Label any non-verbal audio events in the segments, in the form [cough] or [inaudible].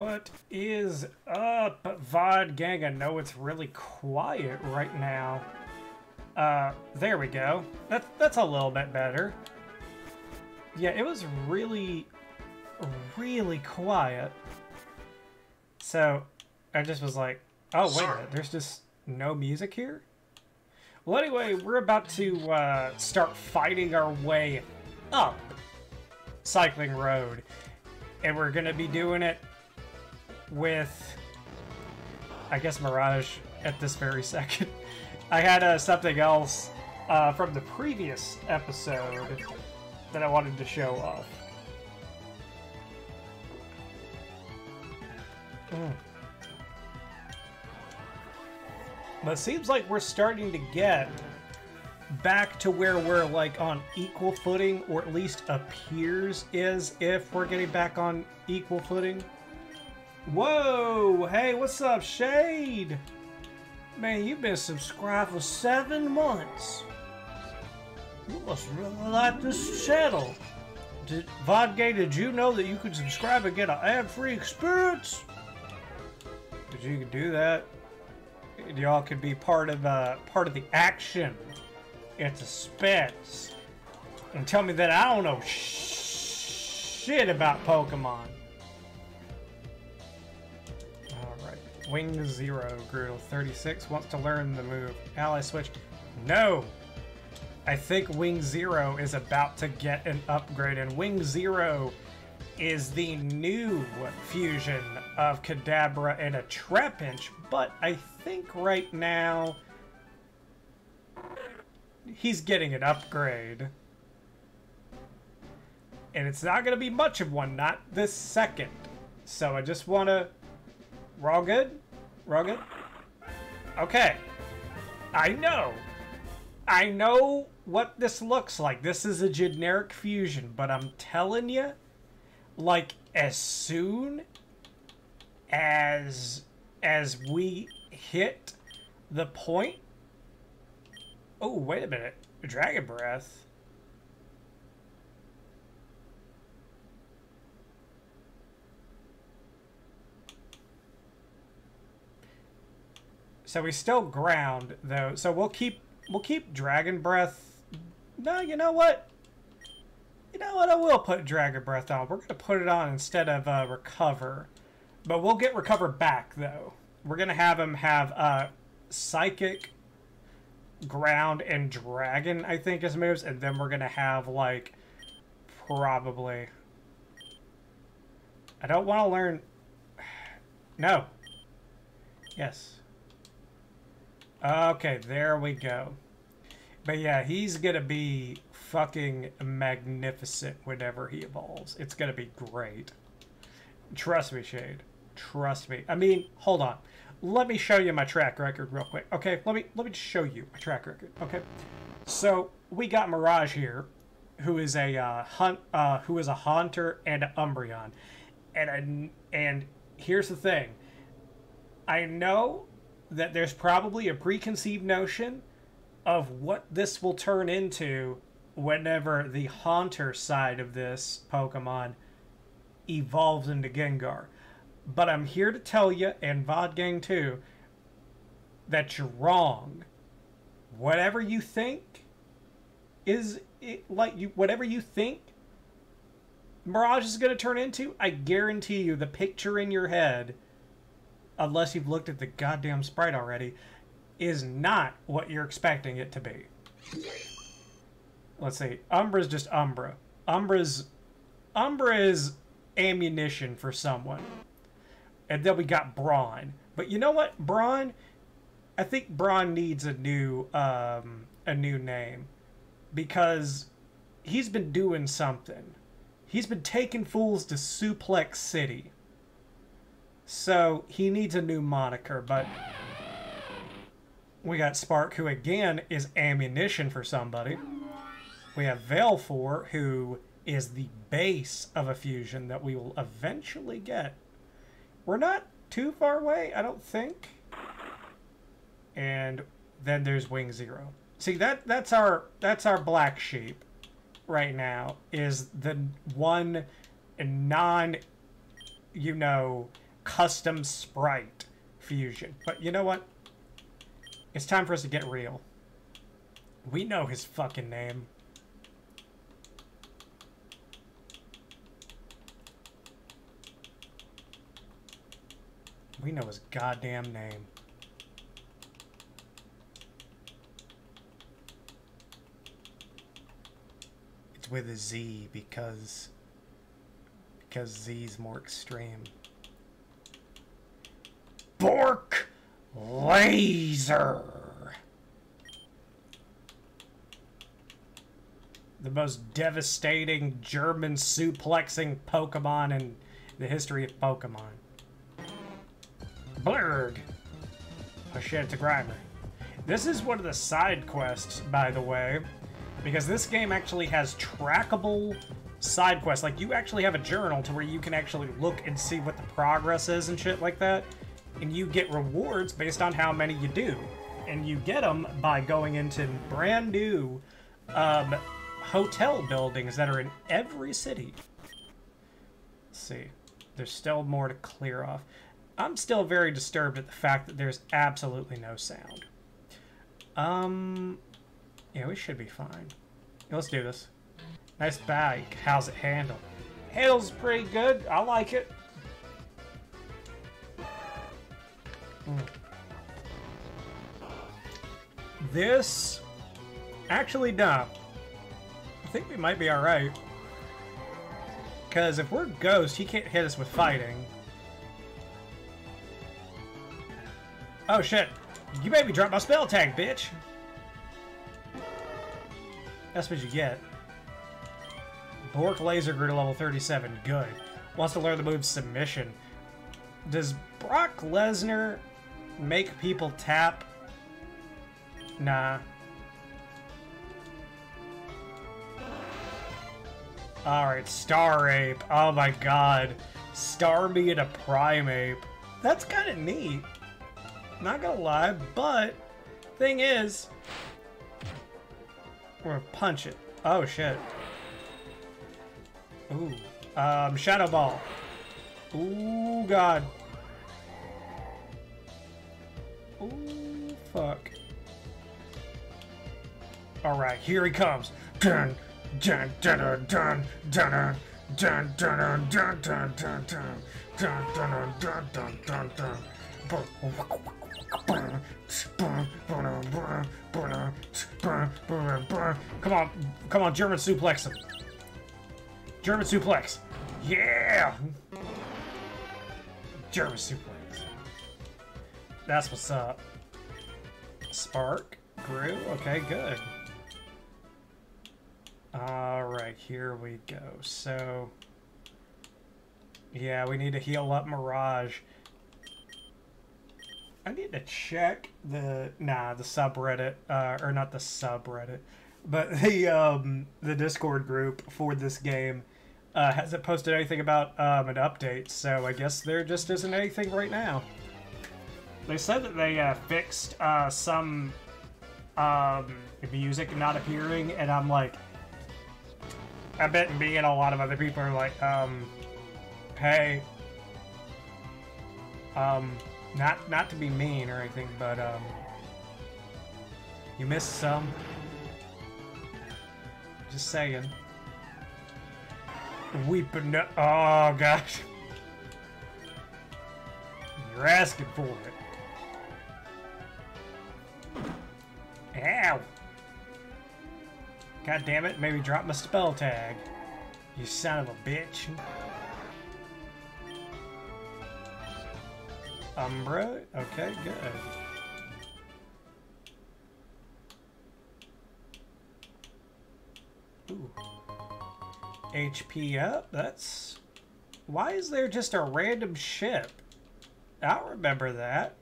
What is up, VOD gang? I know it's really quiet right now. Uh, there we go. That's, that's a little bit better. Yeah, it was really, really quiet. So, I just was like, oh, wait a minute, there's just no music here? Well, anyway, we're about to uh, start fighting our way up Cycling Road. And we're going to be doing it with, I guess, Mirage at this very [laughs] second. I had uh, something else uh, from the previous episode that I wanted to show off. Mm. But it seems like we're starting to get back to where we're like on equal footing, or at least appears is if we're getting back on equal footing. Whoa! Hey, what's up, Shade? Man, you've been subscribed for seven months. You must really like this channel. Did, Vodgay, did you know that you could subscribe and get an ad-free experience? Did you do that? Y'all could be part of uh, part of the action. It's a spets. And tell me that I don't know sh shit about Pokemon. Wing Zero, Groodle. 36 wants to learn the move. Ally switch. No! I think Wing Zero is about to get an upgrade, and Wing Zero is the new fusion of Kadabra and a Trapinch, but I think right now he's getting an upgrade. And it's not going to be much of one, not this second. So I just want to... We're all good? We're all good? Okay. I know. I know what this looks like. This is a generic fusion, but I'm telling you, like, as soon as as we hit the point Oh, wait a minute. Dragon Breath. So we still ground though. So we'll keep we'll keep Dragon Breath. No, you know what? You know what? I will put Dragon Breath on. We're gonna put it on instead of uh, Recover, but we'll get Recover back though. We're gonna have him have uh, Psychic ground and dragon, I think, as moves, and then we're gonna have like probably. I don't want to learn. [sighs] No. Yes. Okay, there we go. But yeah, he's gonna be fucking magnificent whenever he evolves. It's gonna be great. Trust me, Shade. Trust me. I mean, hold on let me show you my track record real quick. Okay, let me let me show you my track record. Okay, so we got Mirage here, who is a uh, hunt, uh, who is a Haunter and an Umbreon, and a, and here's the thing. I know that there's probably a preconceived notion of what this will turn into whenever the Haunter side of this Pokemon evolves into Gengar. But I'm here to tell you, and VOD Gang too, that you're wrong. Whatever you think is it, like you, whatever you think Mirage is going to turn into, I guarantee you the picture in your head, unless you've looked at the goddamn sprite already, is not what you're expecting it to be. Let's see. Umbra's just Umbra. Umbra's Umbra is ammunition for someone. And then we got Braun. But you know what? Braun, I think Braun needs a new um, a new name because he's been doing something. He's been taking fools to Suplex City. So he needs a new moniker, but we got Spark, who again is ammunition for somebody. We have Valefor, who is the base of a fusion that we will eventually get we're not too far away, I don't think. And then there's Wing Zero. See that that's our that's our black sheep right now is the one and non you know custom sprite fusion. But you know what? It's time for us to get real. We know his fucking name. We know his goddamn name. It's with a Z because because Z's more extreme. Bork Laser. The most devastating German suplexing Pokemon in the history of Pokemon. Blurg. Oh shit. This is one of the side quests, by the way, because this game actually has trackable side quests. Like, you actually have a journal to where you can actually look and see what the progress is and shit like that. And you get rewards based on how many you do. And you get them by going into brand new um, hotel buildings that are in every city. Let's see. There's still more to clear off. I'm still very disturbed at the fact that there's absolutely no sound. Um, yeah, we should be fine. Let's do this. Nice bike. How's it handle? Handles pretty good. I like it. Mm. This, actually, no. I think we might be alright. Because if we're Ghost, he can't hit us with fighting. Oh shit. You made me drop my spell tag, bitch. That's what you get. Bork Laser grew to level 37. Good. Wants to learn the move Submission. Does Brock Lesnar make people tap? Nah. Alright, Star Ape. Oh my god. Starmie and a Primeape. That's kind of neat. Not gonna lie, but thing is, we're gonna punch it. Oh shit. Ooh. Um, Shadow Ball. Ooh, God. Ooh, fuck. Alright, here he comes. Dun, dun, dun, dun, dun, dun, dun, dun, dun, dun, dun, dun, dun, dun, dun, dun, dun, dun, dun. Come on, come on, German suplex him. German suplex. Yeah! German suplex. That's what's up. Spark grew. Okay, good. Alright, here we go. So, yeah, we need to heal up Mirage. I need to check the nah the subreddit uh, or not the subreddit, but [laughs] the um, the Discord group for this game uh, hasn't posted anything about um, an update. So I guess there just isn't anything right now. They said that they uh, fixed uh, some um, music not appearing, and I'm like, I bet me and a lot of other people are like, um, hey, um, not not to be mean or anything, but um, you missed some. Just saying. Weeping. Oh gosh. You're asking for it. Ow! God damn it, maybe drop my spell tag. You son of a bitch. Umbra? Okay, good. Ooh. HP up? That's... Why is there just a random ship? I'll remember that.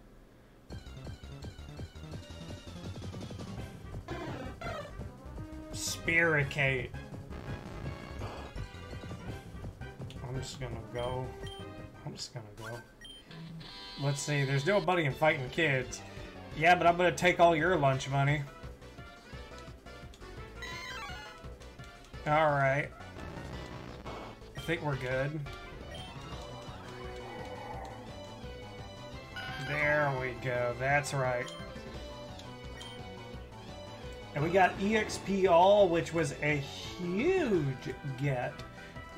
Spiricate. I'm just gonna go. I'm just gonna go. Let's see, there's nobody in fighting kids. Yeah, but I'm gonna take all your lunch money. Alright. I think we're good. There we go. That's right. And we got EXP All, which was a huge get.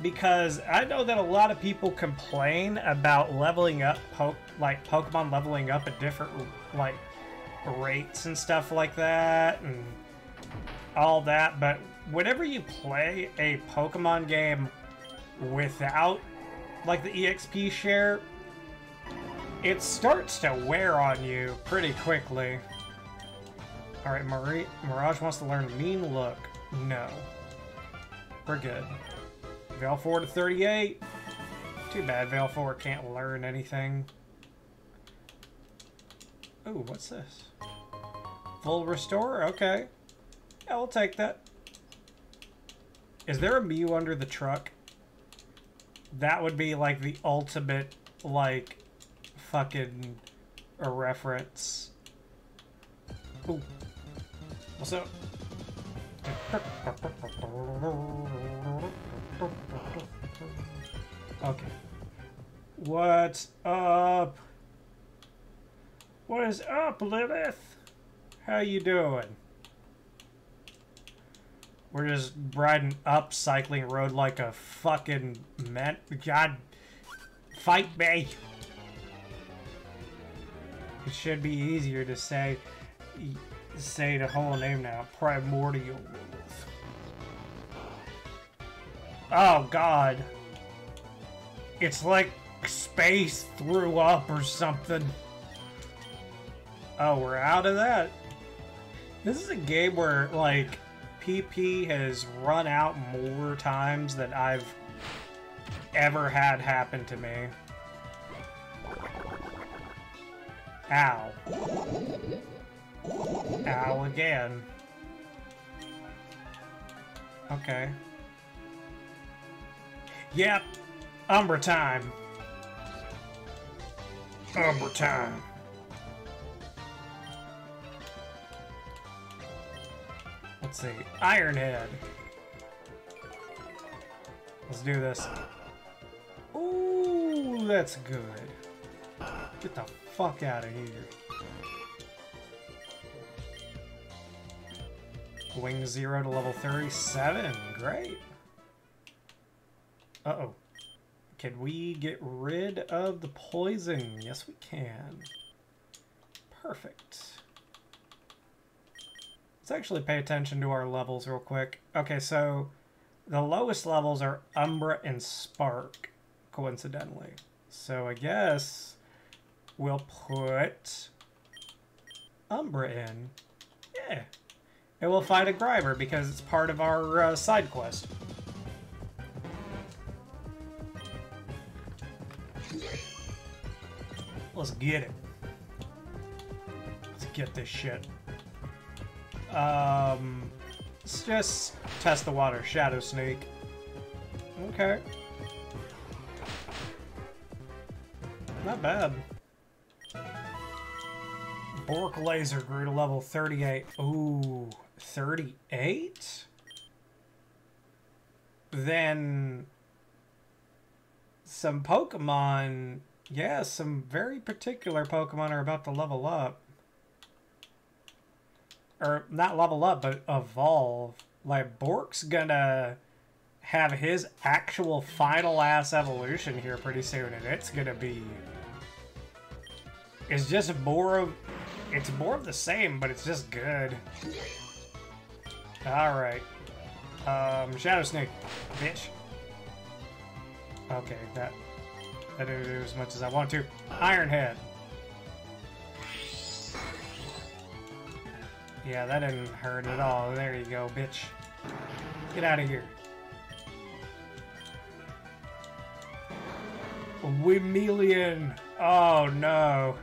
Because I know that a lot of people complain about leveling up, po like Pokemon leveling up at different like rates and stuff like that, and all that. But whenever you play a Pokemon game without like the EXP share, it starts to wear on you pretty quickly. Alright, Mirage wants to learn Mean Look. No. We're good. Valefor to 38. Too bad Valefor can't learn anything. Ooh, what's this? Full Restore? Okay. We'll take that. Is there a Mew under the truck? That would be like the ultimate, like, fucking a reference. Ooh. What's up? Okay. What's up? What is up, Lilith? How you doing? We're just riding up cycling road like a fucking man. God, fight me. It should be easier to say say the whole name now. Primordial Oh god. It's like space threw up or something. Oh, we're out of that. This is a game where, like, PP has run out more times than I've ever had happen to me. Ow. Ow again. Okay. Yep. Umbra time. Umbra time. Let's see. Ironhead. Let's do this. Ooh, that's good. Get the fuck out of here. Wing 0 to level 37. Great. Uh-oh. Can we get rid of the poison? Yes, we can. Perfect. Let's actually pay attention to our levels real quick. Okay, so the lowest levels are Umbra and Spark, coincidentally. So I guess we'll put Umbra in. Yeah. And we'll fight a Grimer because it's part of our uh, side quest. Let's get it. Let's get this shit. Um, let's just test the water. Shadow Sneak. Okay. Not bad. Bork Laser grew to level 38. Ooh, 38? Then some Pokemon yeah, some very particular Pokemon are about to level up. Or, not level up, but evolve. Like, Bork's gonna have his actual final ass evolution here pretty soon, and it's gonna be... It's just more of... It's more of the same, but it's just good. Alright. Um, Shadow Sneak, bitch. Okay, that... That didn't do as much as I want to. Iron Head. Yeah, that didn't hurt at all. There you go, bitch. Get out of here. Wemelian. Oh no.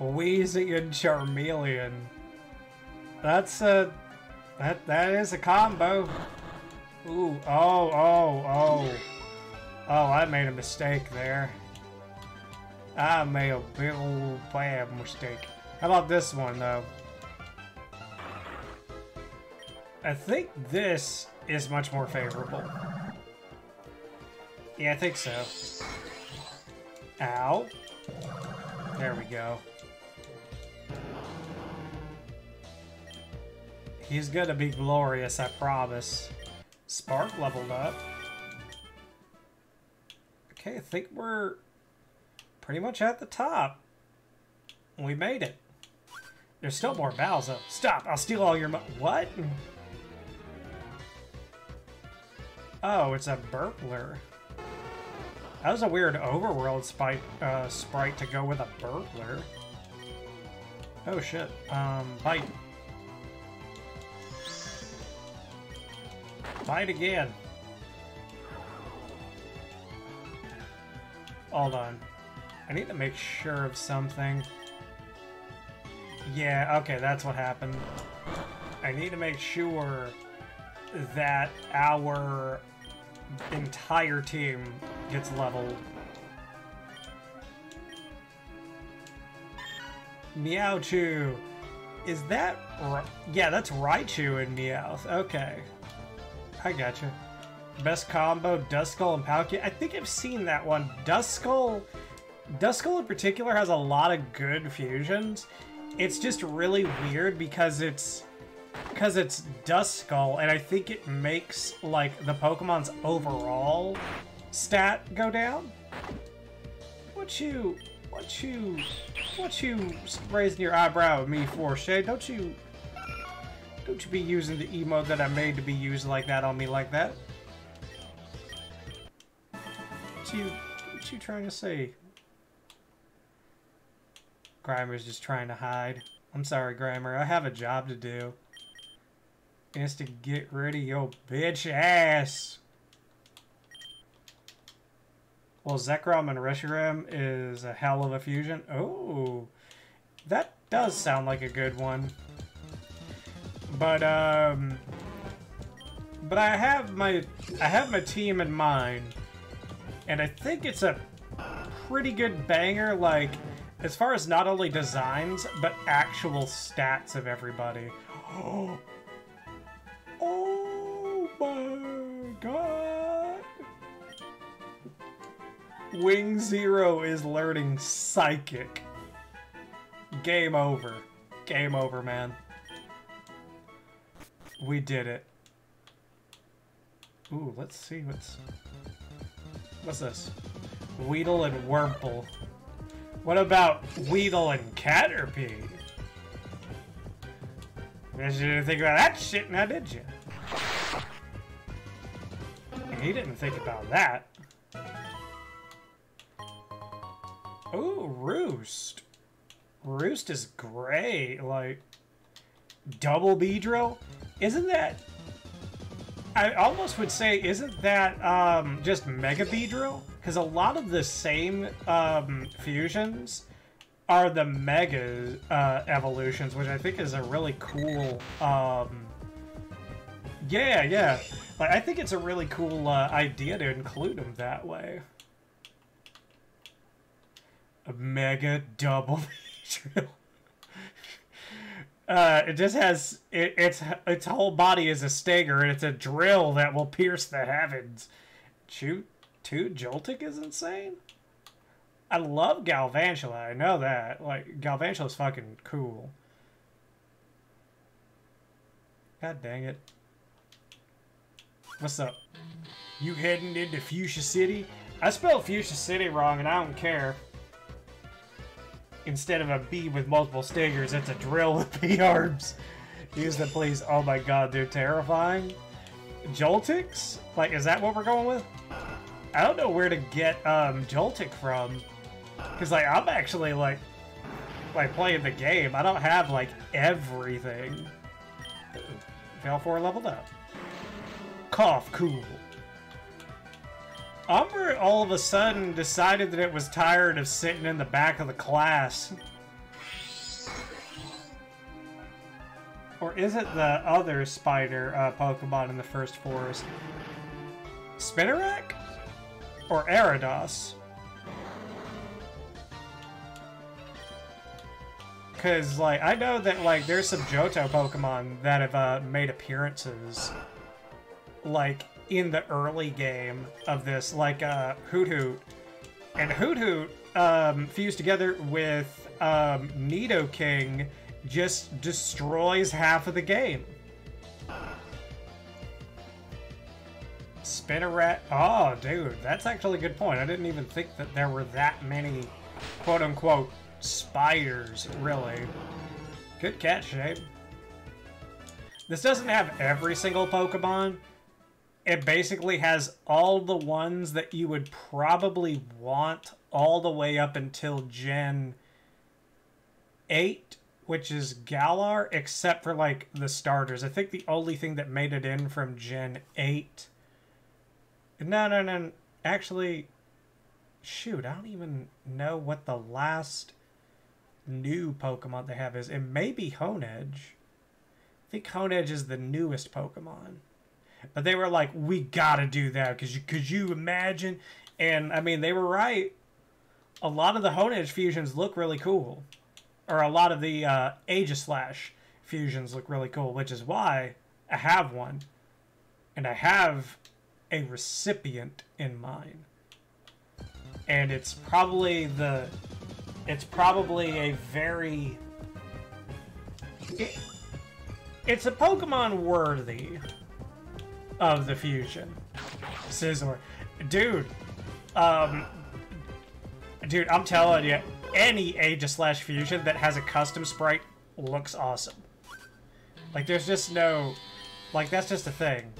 Weezing and Charmeleon. That's a... That, that is a combo. Ooh, oh, oh, oh. Oh, I made a mistake there. I made a big old bad mistake. How about this one, though? I think this is much more favorable. Yeah, I think so. Ow. There we go. He's gonna be glorious, I promise. Spark leveled up. Okay, I think we're pretty much at the top. We made it. There's still more though. Stop! I'll steal all your What? Oh, it's a burglar. That was a weird overworld sprite, uh, sprite to go with a burglar. Oh shit. Um, bite. Bite again. Hold on. I need to make sure of something. Yeah, okay, that's what happened. I need to make sure that our entire team gets leveled. Meowchu. Is that... Yeah, that's Raichu and Meowth. Okay. I gotcha. Best combo, Duskull and Palkia. I think I've seen that one. Duskull... Duskull in particular has a lot of good fusions. It's just really weird because it's because it's Duskull, and I think it makes like the Pokemon's overall stat go down. What you, what you, what you raising your eyebrow at me for, Shay? Don't you, don't you be using the emote that I made to be used like that on me like that? What you, what you trying to say? Grimer's just trying to hide. I'm sorry, Grimer. I have a job to do. Is to get rid of your bitch ass. Well, Zekrom and Reshiram is a hell of a fusion. Oh, that does sound like a good one. But, um... But I have my... I have my team in mind. And I think it's a pretty good banger, like as far as not only designs, but actual stats of everybody. Oh, [gasps] oh my god! Wing Zero is learning Psychic. Game over. Game over, man. We did it. Ooh, let's see what's... What's this? Weedle and Wurmple. What about Weedle and Caterpie? Guess you didn't think about that shit now, did you? He didn't think about that. Ooh, Roost. Roost is great. Like, double Beedrill? Isn't that... I almost would say, isn't that um, just Mega Beedrill? Because a lot of the same um, fusions are the Mega uh, evolutions, which I think is a really cool... Um, yeah, yeah. Like, I think it's a really cool uh, idea to include them that way. A Mega Double [laughs] Beedrill. Uh, it just has it, its its whole body is a stinger, and it's a drill that will pierce the heavens. Shoot, two Joltik is insane. I love Galvantula. I know that. Like Galvantula's fucking cool. God dang it. What's up? You heading into Fuchsia City? I spelled Fuchsia City wrong, and I don't care instead of a with multiple stingers, it's a drill with [laughs] bee arms. Use the please. Oh my god, they're terrifying. Joltiks? Like, is that what we're going with? I don't know where to get um, Joltik from. Because, like, I'm actually, like, like, playing the game. I don't have, like, everything. Valefor leveled up. Cough, cool. Umber all of a sudden decided that it was tired of sitting in the back of the class. Or is it the other spider uh, Pokemon in the first forest? Spinarak? Or Ariados? Because, like, I know that, like, there's some Johto Pokemon that have uh, made appearances, like, in the early game of this, like uh, Hoothoot. And Hoothoot um, fused together with um, Nidoking just destroys half of the game. Spinarak. Oh, dude, that's actually a good point. I didn't even think that there were that many quote unquote spiders, really. Good catch, shape. This doesn't have every single Pokemon, it basically has all the ones that you would probably want all the way up until Gen 8, which is Galar, except for like the starters. I think the only thing that made it in from Gen 8. No, no, no. Actually, shoot, I don't even know what the last new Pokemon they have is. It may be Honedge. I think Honedge is the newest Pokemon. But they were like, we gotta do that because you could you imagine? And I mean, they were right. A lot of the Honedge fusions look really cool, or a lot of the uh, Aegislash fusions look really cool, which is why I have one, and I have a recipient in mind, and it's probably the, it's probably a very. It, it's a Pokemon worthy of the fusion. Sizzler. Dude, um, dude, I'm telling you, any Aegislash fusion that has a custom sprite looks awesome. Like, there's just no, like, that's just a thing.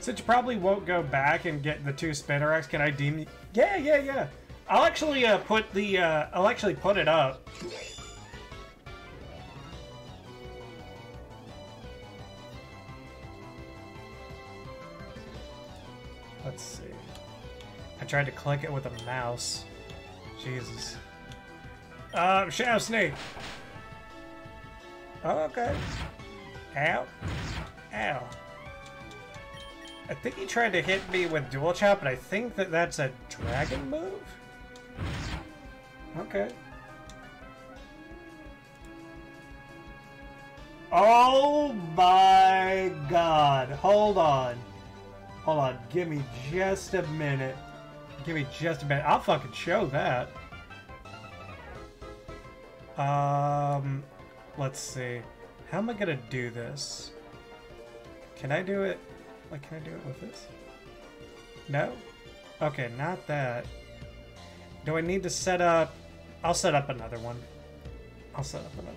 Since you probably won't go back and get the two Spinarak, can I deem? Yeah, yeah, yeah. I'll actually uh, put the, uh, I'll actually put it up. Let's see. I tried to click it with a mouse. Jesus. Um, Shadow Sneak. Oh, okay. Ow. Ow. I think he tried to hit me with Dual Chop, but I think that that's a dragon move? Okay. Oh my god. Hold on. Hold on, give me just a minute. Give me just a minute. I'll fucking show that. Um, let's see. How am I gonna do this? Can I do it? Like, can I do it with this? No? Okay, not that. Do I need to set up... I'll set up another one. I'll set up another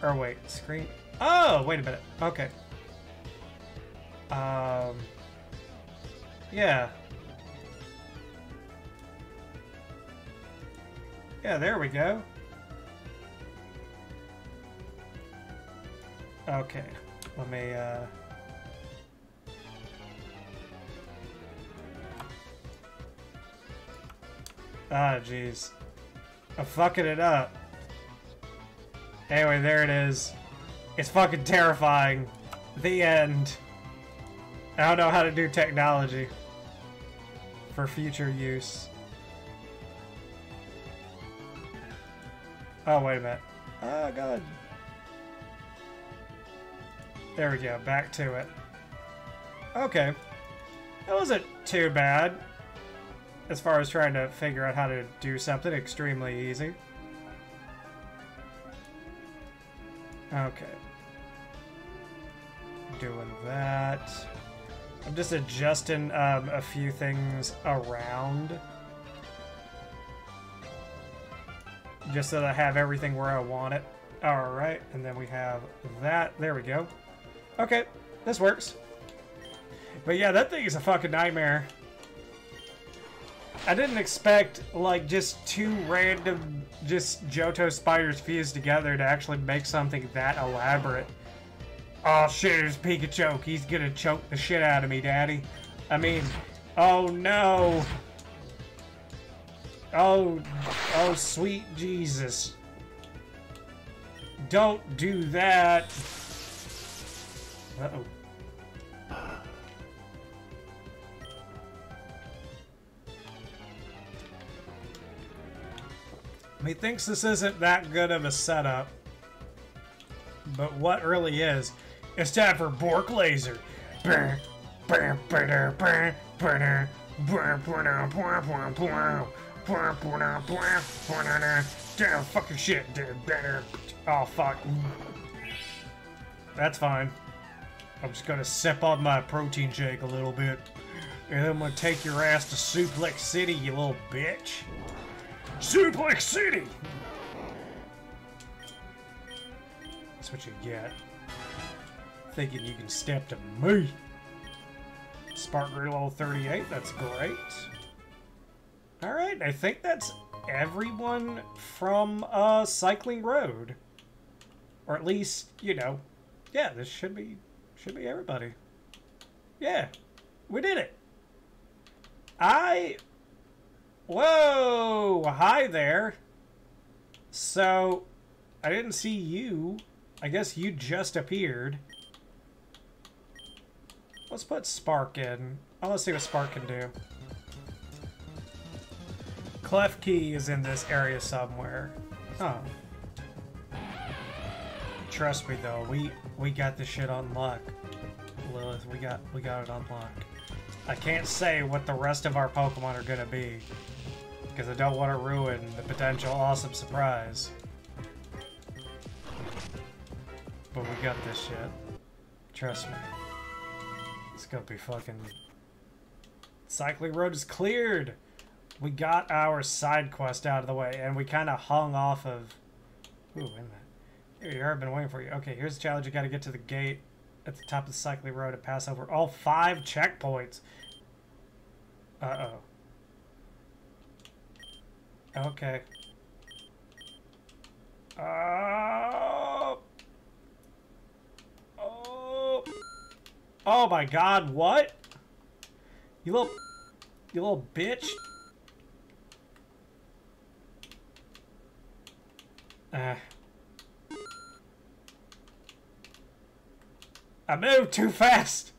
one. Or wait, screen... Oh, wait a minute. Okay. Um, yeah. Yeah, there we go. Okay, let me, uh... Ah, jeez. I'm fucking it up. Anyway, there it is. It's fucking terrifying. The end. I don't know how to do technology for future use. Oh, wait a minute. Oh, God. There we go. Back to it. Okay. That wasn't too bad. As far as trying to figure out how to do something extremely easy. Okay. Doing that. I'm just adjusting um, a few things around. Just so that I have everything where I want it. Alright, and then we have that. There we go. Okay, this works. But yeah, that thing is a fucking nightmare. I didn't expect, like, just two random, just Johto spiders fused together to actually make something that elaborate. Oh shit, it's Pikachu. He's gonna choke the shit out of me, Daddy. I mean, oh no. Oh, oh sweet Jesus. Don't do that. Uh-oh. He thinks this isn't that good of a setup. But what really is, it's time for Bork Laser. Damn, fucking shit, dude. Oh, fuck. That's fine. I'm just gonna sip on my protein shake a little bit. And I'm gonna take your ass to Suplex City, you little bitch. Suplex City! That's what you get. Thinking you can step to me. Spark level 38, that's great. Alright, I think that's everyone from uh, Cycling Road. Or at least, you know, yeah, this should be should be everybody. Yeah, we did it. I... Whoa! Hi there. So, I didn't see you. I guess you just appeared. Let's put Spark in. Oh, let's see what Spark can do. Klefki is in this area somewhere. Oh. Trust me though, we we got this shit on lock. Lilith, we got we got it on lock. I can't say what the rest of our Pokemon are gonna be. Because I don't want to ruin the potential awesome surprise. But we got this shit. Trust me. Gonna be fucking... Cycling Road is cleared! We got our side quest out of the way, and we kind of hung off of... Ooh, a minute. Here you are, I've been waiting for you. Okay, here's the challenge. You gotta get to the gate at the top of the cycling road and pass over all five checkpoints. Uh-oh. Okay. Oh. Oh my god, what? You little... You little bitch. Uh... I moved too fast!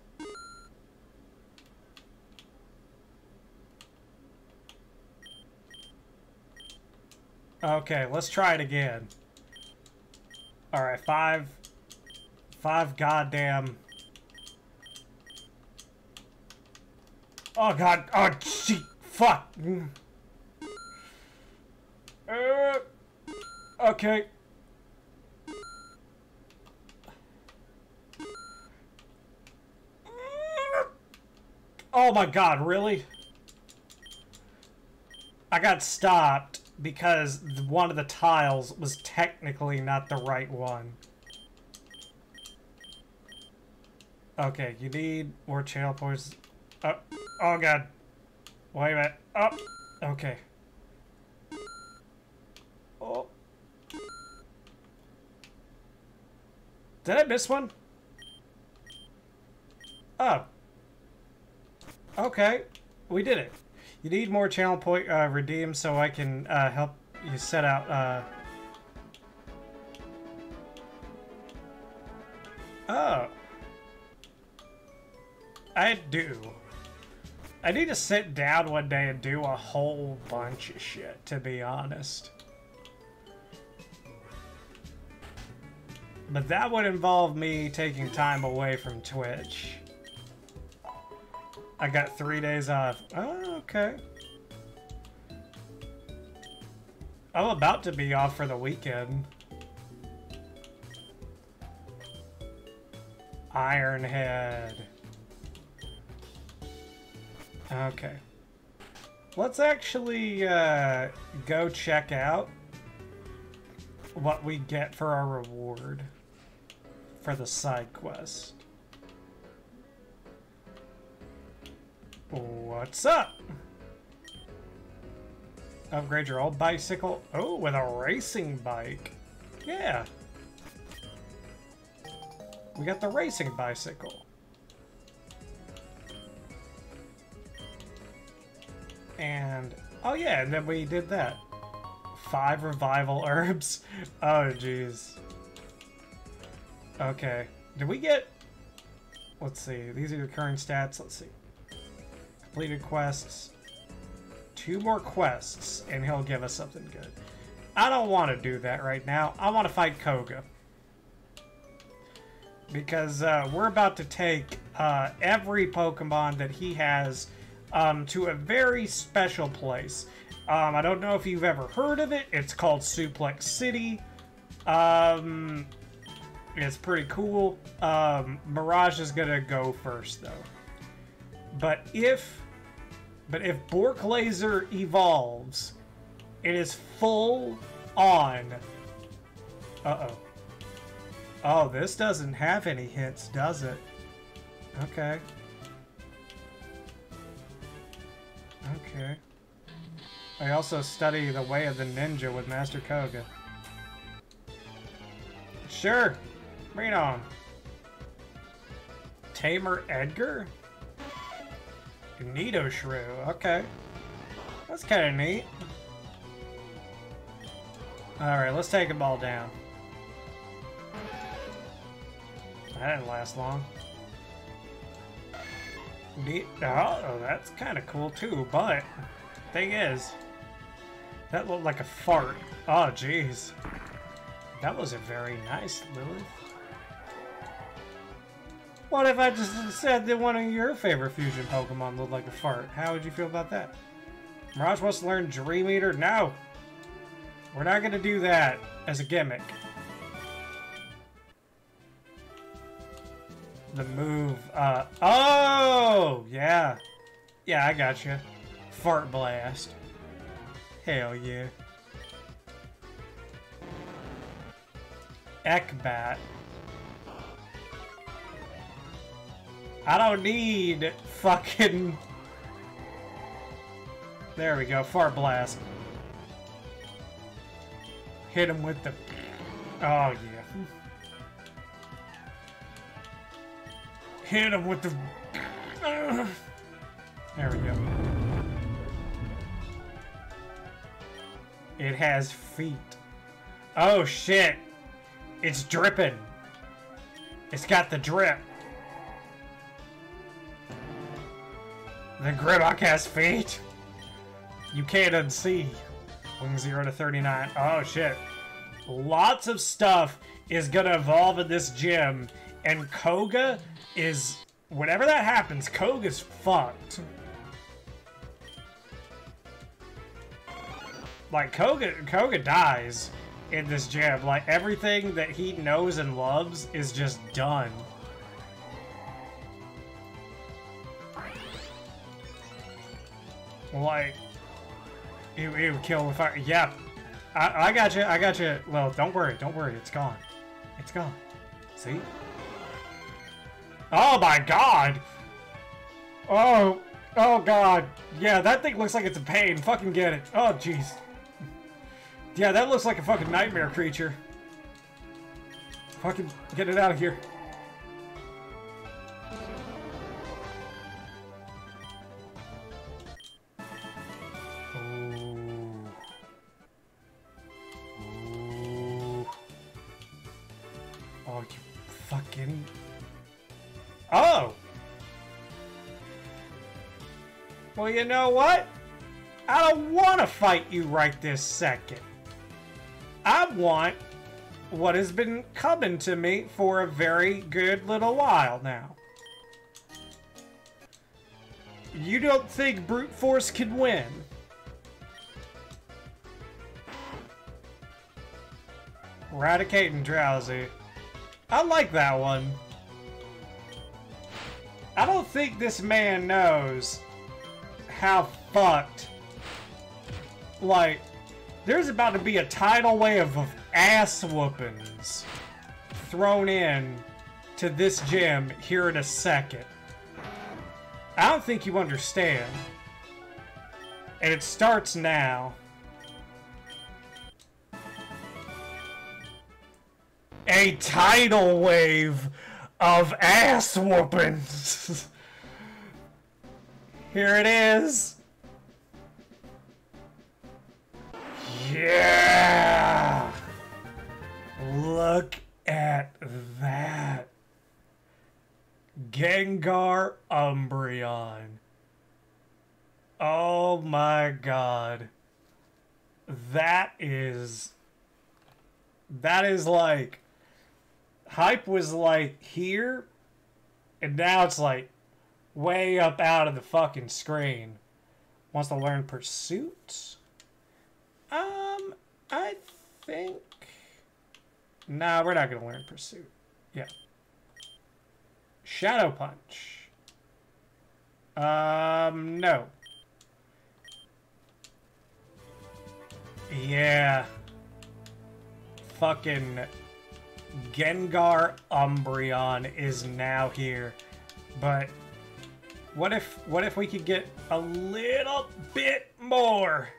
Okay, let's try it again. Alright, five... Five goddamn... Oh god, oh shit, fuck! Uh, okay. Oh my god, really? I got stopped because one of the tiles was technically not the right one. Okay, you need more channel points. Oh, oh god. Wait a minute. Oh, okay. Oh. Did I miss one? Oh. Okay, we did it. You need more channel point uh, redeem so I can uh, help you set out. Uh... Oh. I do. I need to sit down one day and do a whole bunch of shit, to be honest. But that would involve me taking time away from Twitch. I got three days off. Oh, okay. I'm about to be off for the weekend. Ironhead. Okay. Let's actually uh, go check out what we get for our reward for the side quest. What's up? Upgrade your old bicycle. Oh, with a racing bike. Yeah. We got the racing bicycle. And, oh yeah, and then we did that. Five revival [laughs] herbs. Oh, jeez. Okay. Did we get... Let's see. These are your current stats. Let's see. Completed quests. Two more quests, and he'll give us something good. I don't want to do that right now. I want to fight Koga. Because uh, we're about to take uh, every Pokemon that he has um, to a very special place. Um, I don't know if you've ever heard of it. It's called Suplex City. Um, It's pretty cool. Um, Mirage is gonna go first though. But if, but if Bork Laser evolves, it is full on. Uh oh. Oh, this doesn't have any hits, does it? Okay. Okay. I also study the way of the ninja with Master Koga. Sure. Bring it on. Tamer Edgar? Nidoshrew. Okay. That's kind of neat. Alright, let's take them all down. That didn't last long. Neat. Oh, oh, that's kind of cool too, but thing is, that looked like a fart. Oh, jeez. That was a very nice Lilith. What if I just said that one of your favorite fusion Pokemon looked like a fart? How would you feel about that? Mirage wants to learn Dream Eater? No! We're not going to do that as a gimmick. The move, uh, oh! Yeah. Yeah, I got you. Fart Blast. Hell yeah. Ekbat. I don't need fucking... There we go, Fart Blast. Hit him with the... Oh, yeah. Hit him with the... There we go. It has feet. Oh, shit. It's dripping. It's got the drip. The Grimlock has feet. You can't unsee. Wing 0 to 39. Oh, shit. Lots of stuff is gonna evolve in this gym, and Koga is... Whenever that happens, Koga's fucked. Like, Koga, Koga dies in this gym. Like, everything that he knows and loves is just done. Like, he would kill with fire. Yeah, I, I got you. I got you. Well, don't worry. Don't worry. It's gone. It's gone. See? Oh my god! Oh, oh god. Yeah, that thing looks like it's a pain. Fucking get it. Oh, jeez. Yeah, that looks like a fucking nightmare creature. Fucking get it out of here. Oh, you fucking... Oh! Well, you know what? I don't want to fight you right this second. I want what has been coming to me for a very good little while now. You don't think brute force can win? Eradicating Drowsy. I like that one. I don't think this man knows how fucked. Like, there's about to be a tidal wave of ass whoopings thrown in to this gym here in a second. I don't think you understand. And it starts now. A tidal wave of ass whoopings. [laughs] Here it is. Yeah! Look at that. Gengar Umbreon. Oh my god. That is... That is like... Hype was like here, and now it's like way up out of the fucking screen. Wants to learn Pursuit? Um, I think... Nah, we're not to learn Pursuit. Yeah. Shadow Punch. Um, no. Yeah. Fucking Gengar Umbreon is now here. But what if what if we could get a little bit more?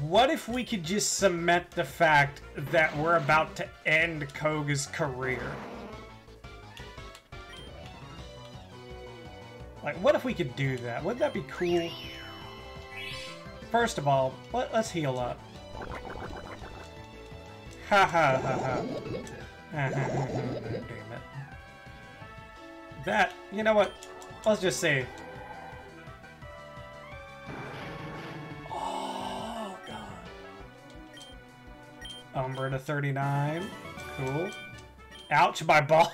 What if we could just cement the fact that we're about to end Koga's career? Like, what if we could do that? Wouldn't that be cool? First of all, let, us heal up. Ha ha ha ha. [laughs] Damn it. That, you know what? Let's just say. Oh, God. Umbra to 39. Cool. Ouch, my ball.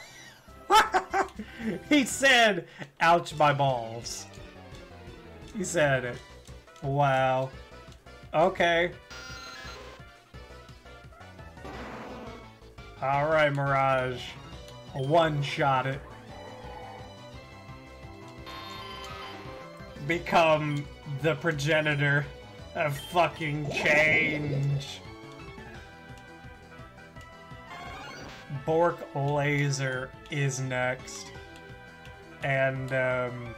[laughs] he said, ouch, my balls. He said. Wow. Okay. Alright, Mirage. One-shot it. Become the progenitor of fucking change. Bork Laser is next. And, um...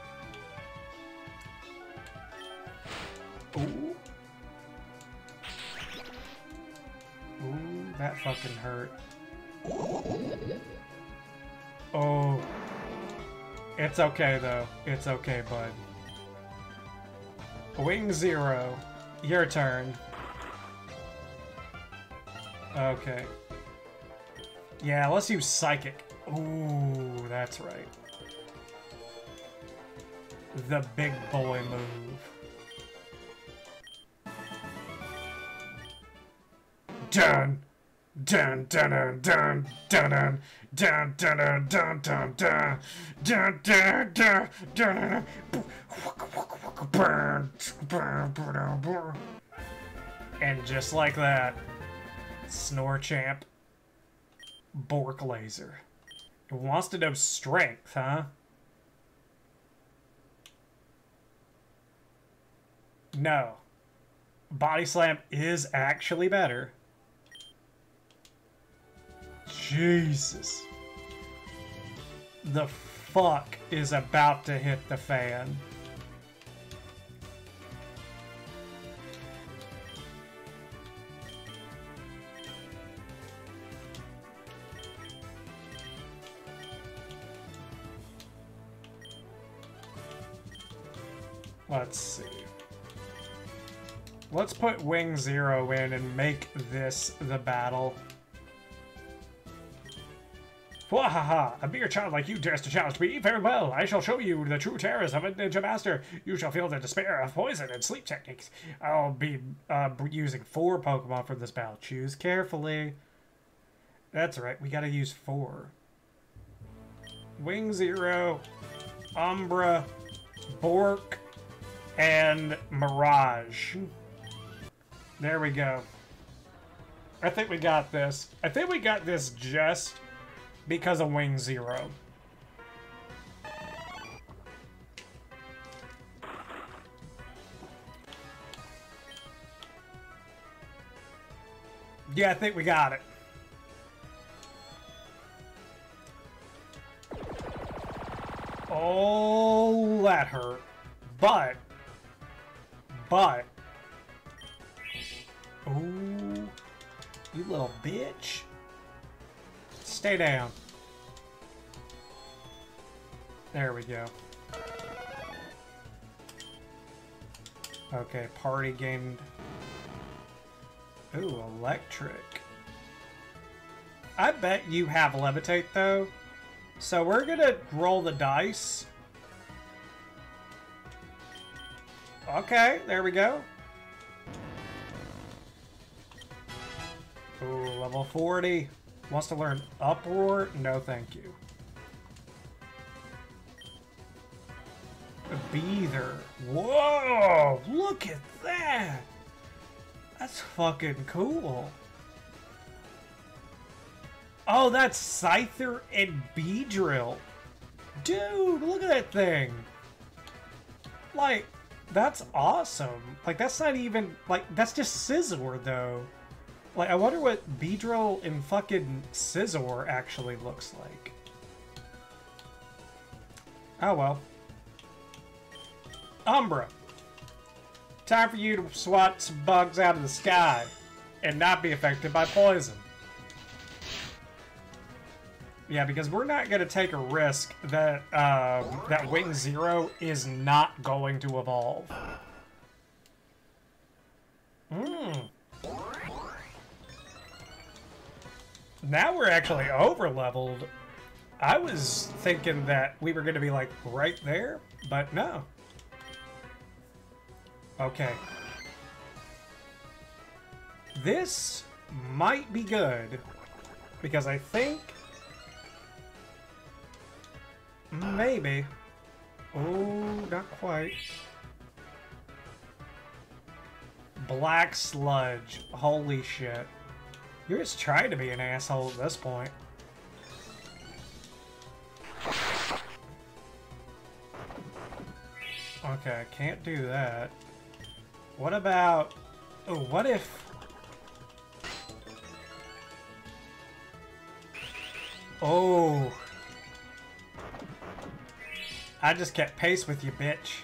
Ooh. Ooh, that fucking hurt. Oh. It's okay, though. It's okay, bud. Wing Zero. Your turn. Okay. Yeah, let's use Psychic. Ooh, that's right. The big boy move. Dun! Dun dun dun dun dun dun dun dun dun dun dun dun dun dun dun dun and just like that, Snorchamp, Bork Laser. It wants to know strength, huh? No. Body Slam is actually better. Jesus. The fuck is about to hit the fan. Let's see. Let's put Wing Zero in and make this the battle. Wahaha! A mere child like you dares to challenge me? Very well, I shall show you the true terrors of a ninja master. You shall feel the despair of poison and sleep techniques. I'll be uh, using four Pokemon for this battle. Choose carefully. That's right, we gotta use four. Wing Zero, Umbra, Bork, and Mirage. There we go. I think we got this. I think we got this just because of Wing Zero. Yeah, I think we got it. Oh, that hurt. But, but, ooh, you little bitch. Stay down. There we go. Okay, party gained... Ooh, electric. I bet you have levitate, though. So we're gonna roll the dice. Okay, there we go. Ooh, level 40. Wants to learn Uproar? No, thank you. A Beether. Whoa! Look at that! That's fucking cool. Oh, that's Scyther and Beedrill. Dude, look at that thing. Like, that's awesome. Like, that's not even, like, that's just Scizor, though. Like, I wonder what Beedrill and fucking Scizor actually looks like. Oh, well. Umbra. Time for you to swat some bugs out of the sky and not be affected by poison. Yeah, because we're not going to take a risk that um, that Wing Zero is not going to evolve. Hmm. Now we're actually over leveled. I was thinking that we were going to be like right there, but no. Okay. This might be good because I think maybe. Oh, not quite. Black sludge. Holy shit. You're just trying to be an asshole at this point. Okay, I can't do that. What about... Oh, what if... Oh... I just kept pace with you, bitch.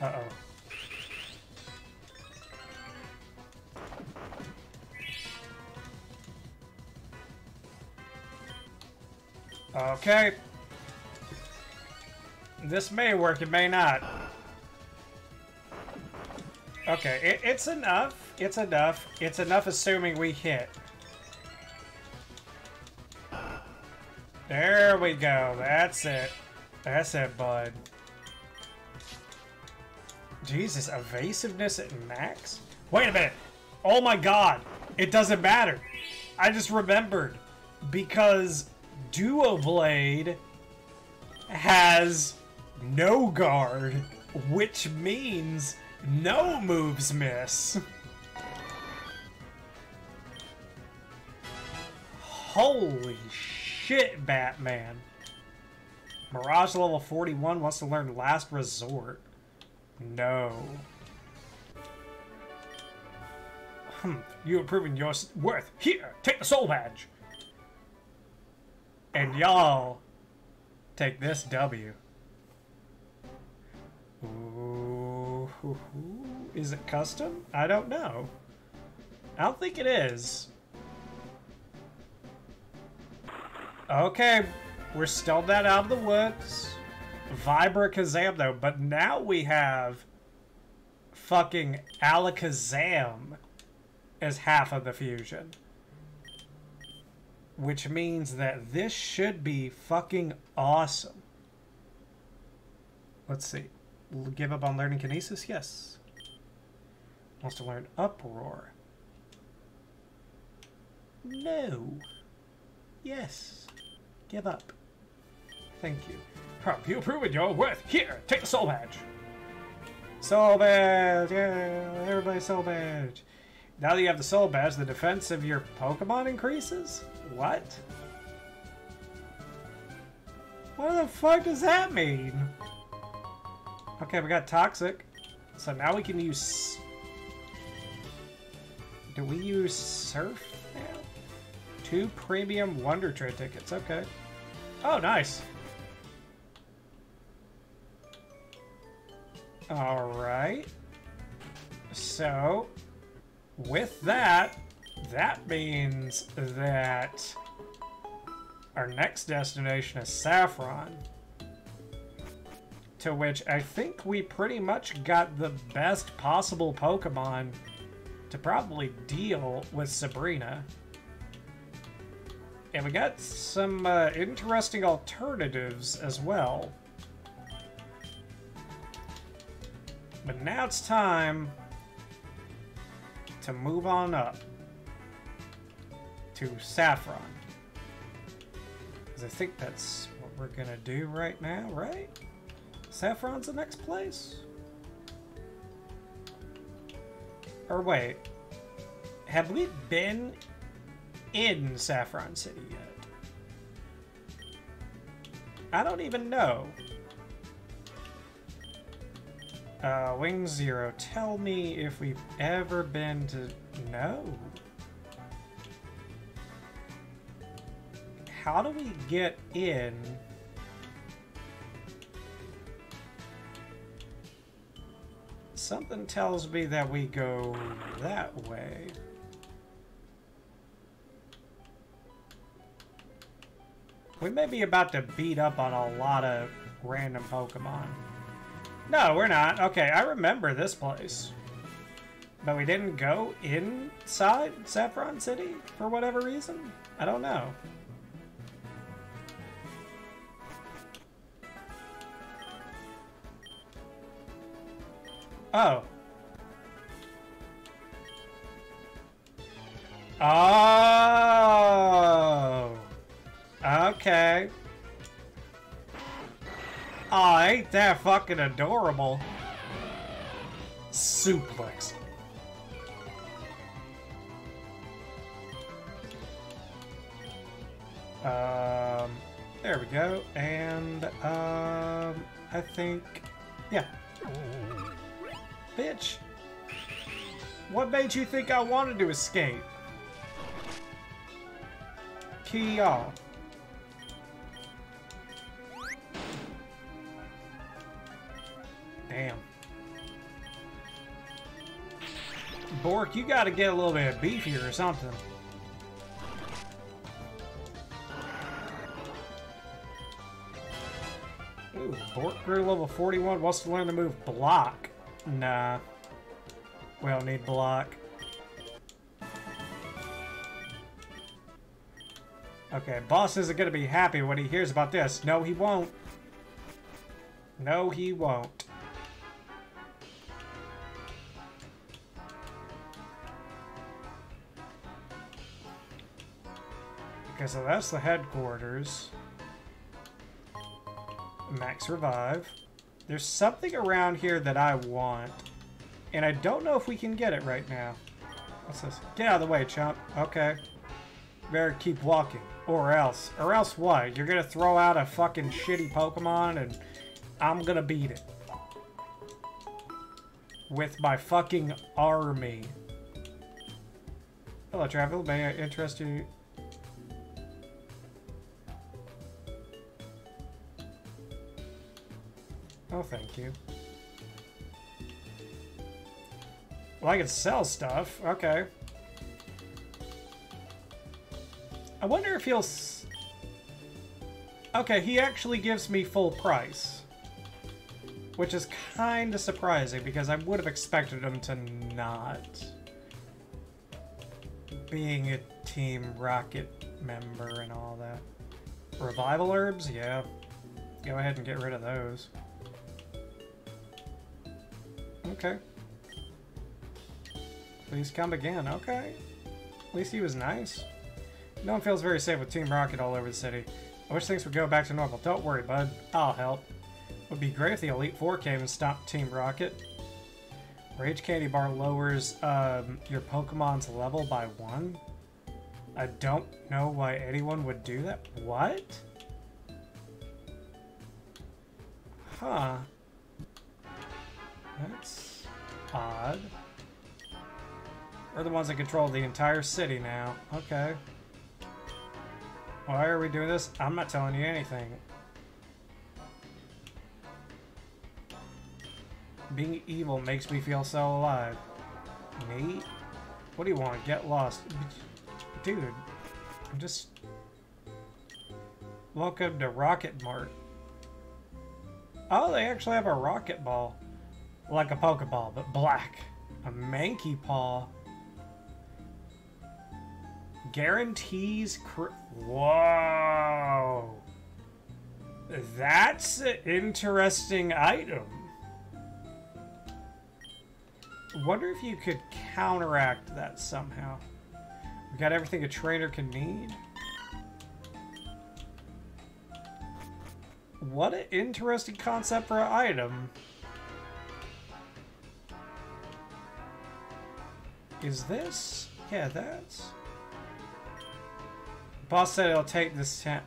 Uh-oh. Okay. This may work, it may not. Okay, it, it's enough. It's enough. It's enough assuming we hit. There we go. That's it. That's it, bud. Jesus, evasiveness at max? Wait a minute. Oh my god. It doesn't matter. I just remembered. Because Doublade has no guard, which means no moves miss. Holy shit, Batman. Mirage level 41 wants to learn Last Resort. No. Hmm, you have proven your worth. Here, take the soul badge. And y'all take this W. Ooh, is it custom? I don't know. I don't think it is. Okay, we're still that out of the woods. Vibra Kazam though, but now we have fucking Alakazam as half of the fusion. Which means that this should be fucking awesome. Let's see. Give up on learning Kinesis? Yes. Wants to learn Uproar. No. Yes. Give up. Thank you. Have you proven your worth? Here, take the soul badge. Soul badge! Yeah, everybody soul badge. Now that you have the soul badge, the defense of your Pokemon increases? What? What the fuck does that mean? Okay, we got Toxic. So now we can use... Do we use Surf now? Two premium Wonder Trade tickets, okay. Oh, nice. Alright. So, with that, that means that our next destination is Saffron. To which I think we pretty much got the best possible Pokemon to probably deal with Sabrina. And we got some uh, interesting alternatives as well. But now it's time to move on up to Saffron. Because I think that's what we're going to do right now, right? Saffron's the next place? Or wait. Have we been in Saffron City yet? I don't even know. Uh, Wing Zero, tell me if we've ever been to... No. How do we get in... Something tells me that we go that way. We may be about to beat up on a lot of random Pokemon. No, we're not. Okay, I remember this place. But we didn't go inside Saffron City for whatever reason? I don't know. Oh. Oh. Okay. Oh, ain't that fucking adorable. Suplex. Um, there we go. And, um, I think, yeah. Bitch. What made you think I wanted to escape? Key off. Damn. Bork, you gotta get a little bit of beef here or something. Ooh, Bork grew level 41, wants to learn the move block. Nah. We don't need block. Okay, boss isn't gonna be happy when he hears about this. No, he won't. No, he won't. Okay, so that's the headquarters. Max Revive. There's something around here that I want. And I don't know if we can get it right now. What's this? Get out of the way, chump. Okay. Better keep walking. Or else. Or else what? You're gonna throw out a fucking shitty Pokemon and I'm gonna beat it. With my fucking army. Hello, Travel. May I interest you Oh, thank you. Well, I can sell stuff. Okay. I wonder if he'll... Okay, he actually gives me full price. Which is kind of surprising, because I would have expected him to not. Being a Team Rocket member and all that. Revival herbs? Yeah. Go ahead and get rid of those. Okay. Please come again. Okay. At least he was nice. No one feels very safe with Team Rocket all over the city. I wish things would go back to normal. Don't worry, bud. I'll help. Would be great if the Elite Four came and stopped Team Rocket. Rage Candy Bar lowers um, your Pokemon's level by one. I don't know why anyone would do that. What? Huh. That's odd. We're the ones that control the entire city now. Okay. Why are we doing this? I'm not telling you anything. Being evil makes me feel so alive. Nate? What do you want? Get lost. Dude, I'm just... Welcome to Rocket Mart. Oh, they actually have a rocket ball. Like a Pokeball, but black. A Mankey-Paw. Guarantees Whoa! That's an interesting item. Wonder if you could counteract that somehow. We got everything a trainer can need. What an interesting concept for an item. Is this Yeah, that's... Boss said it'll take this time.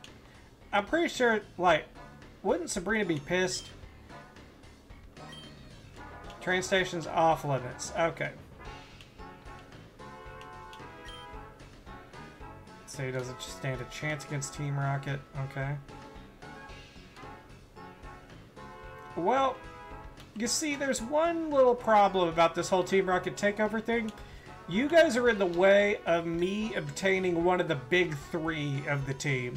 I'm pretty sure, like, wouldn't Sabrina be pissed? Train station's off limits. Okay. So he doesn't stand a chance against Team Rocket. Okay. Well, you see, there's one little problem about this whole Team Rocket takeover thing. You guys are in the way of me obtaining one of the big three of the team.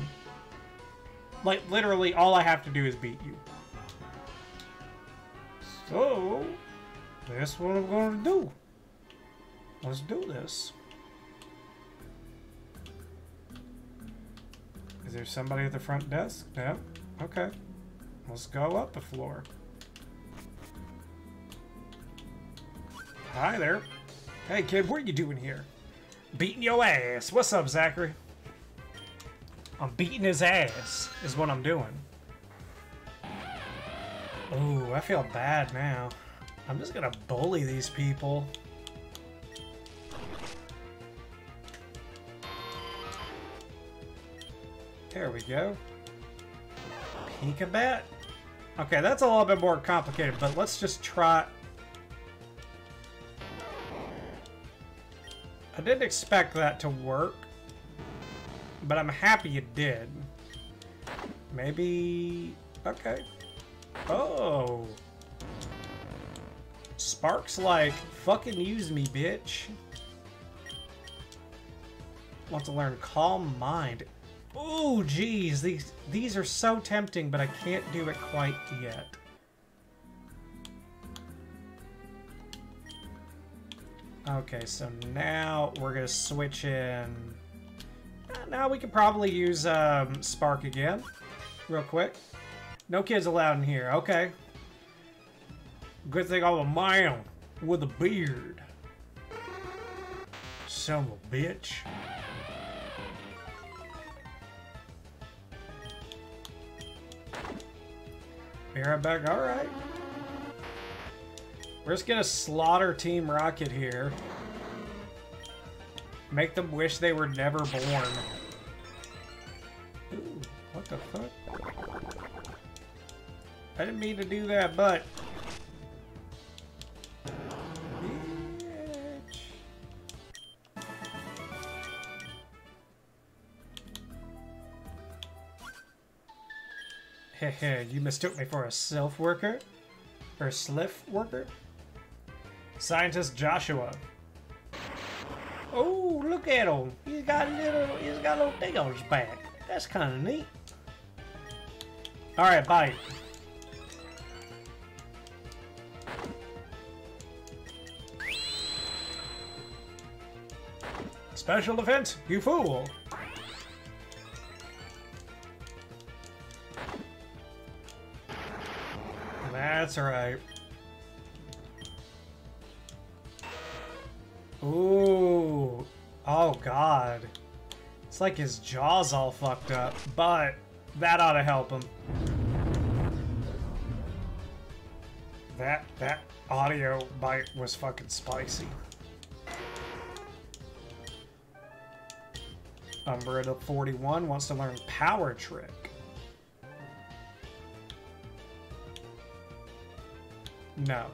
Like, literally, all I have to do is beat you. So, that's what I'm going to do. Let's do this. Is there somebody at the front desk? Yeah. Okay. Let's go up the floor. Hi there. Hey kid, what are you doing here? Beating your ass. What's up, Zachary? I'm beating his ass, is what I'm doing. Oh, I feel bad now. I'm just gonna bully these people. There we go. Peek-a-bat. Okay, that's a little bit more complicated, but let's just try... I didn't expect that to work, but I'm happy it did. Maybe... Okay. Oh. Sparks like, fucking use me, bitch. Want to learn Calm Mind. Ooh, geez, these these are so tempting, but I can't do it quite yet. Okay, so now we're gonna switch in. Uh, now we could probably use um, Spark again, real quick. No kids allowed in here. Okay. Good thing I'm a man with a beard. Son of a bitch. Be right back. All right. We're just gonna slaughter Team Rocket here. Make them wish they were never born. Ooh, what the fuck? I didn't mean to do that, but... Bitch. Heh [laughs] you mistook me for a self worker? Or a sliff worker? Scientist Joshua. Oh, look at him. He's got a little he's got a little thing on his back. That's kinda neat. Alright, bye. Special defense, you fool! That's right. Ooh. Oh, God. It's like his jaw's all fucked up, but that ought to help him. That, that audio bite was fucking spicy. Umbrella 41 wants to learn Power Trick. No.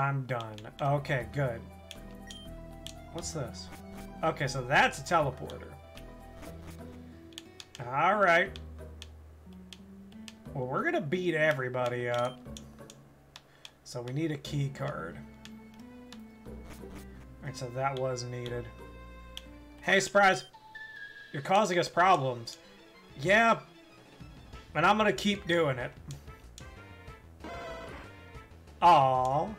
I'm done. Okay, good. What's this? Okay, so that's a teleporter. Alright. Well, we're gonna beat everybody up. So we need a key card. Alright, so that was needed. Hey, surprise! You're causing us problems. Yeah, and I'm gonna keep doing it. Aww.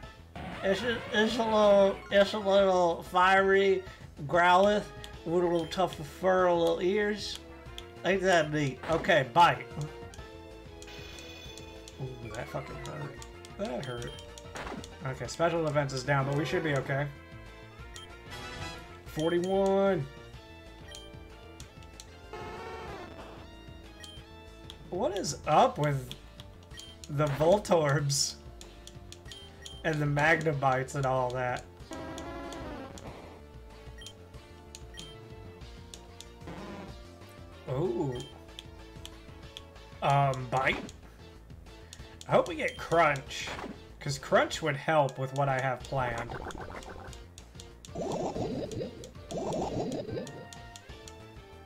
It's a, it's a little, it's a little fiery Growlithe with a little of fur, little ears. Ain't that neat? Okay, bite. Ooh, that fucking hurt. That hurt. Okay, special defense is down, but we should be okay. 41. What is up with the Voltorbs and the magnabites and all that. Ooh. Um, bite? I hope we get crunch, because crunch would help with what I have planned.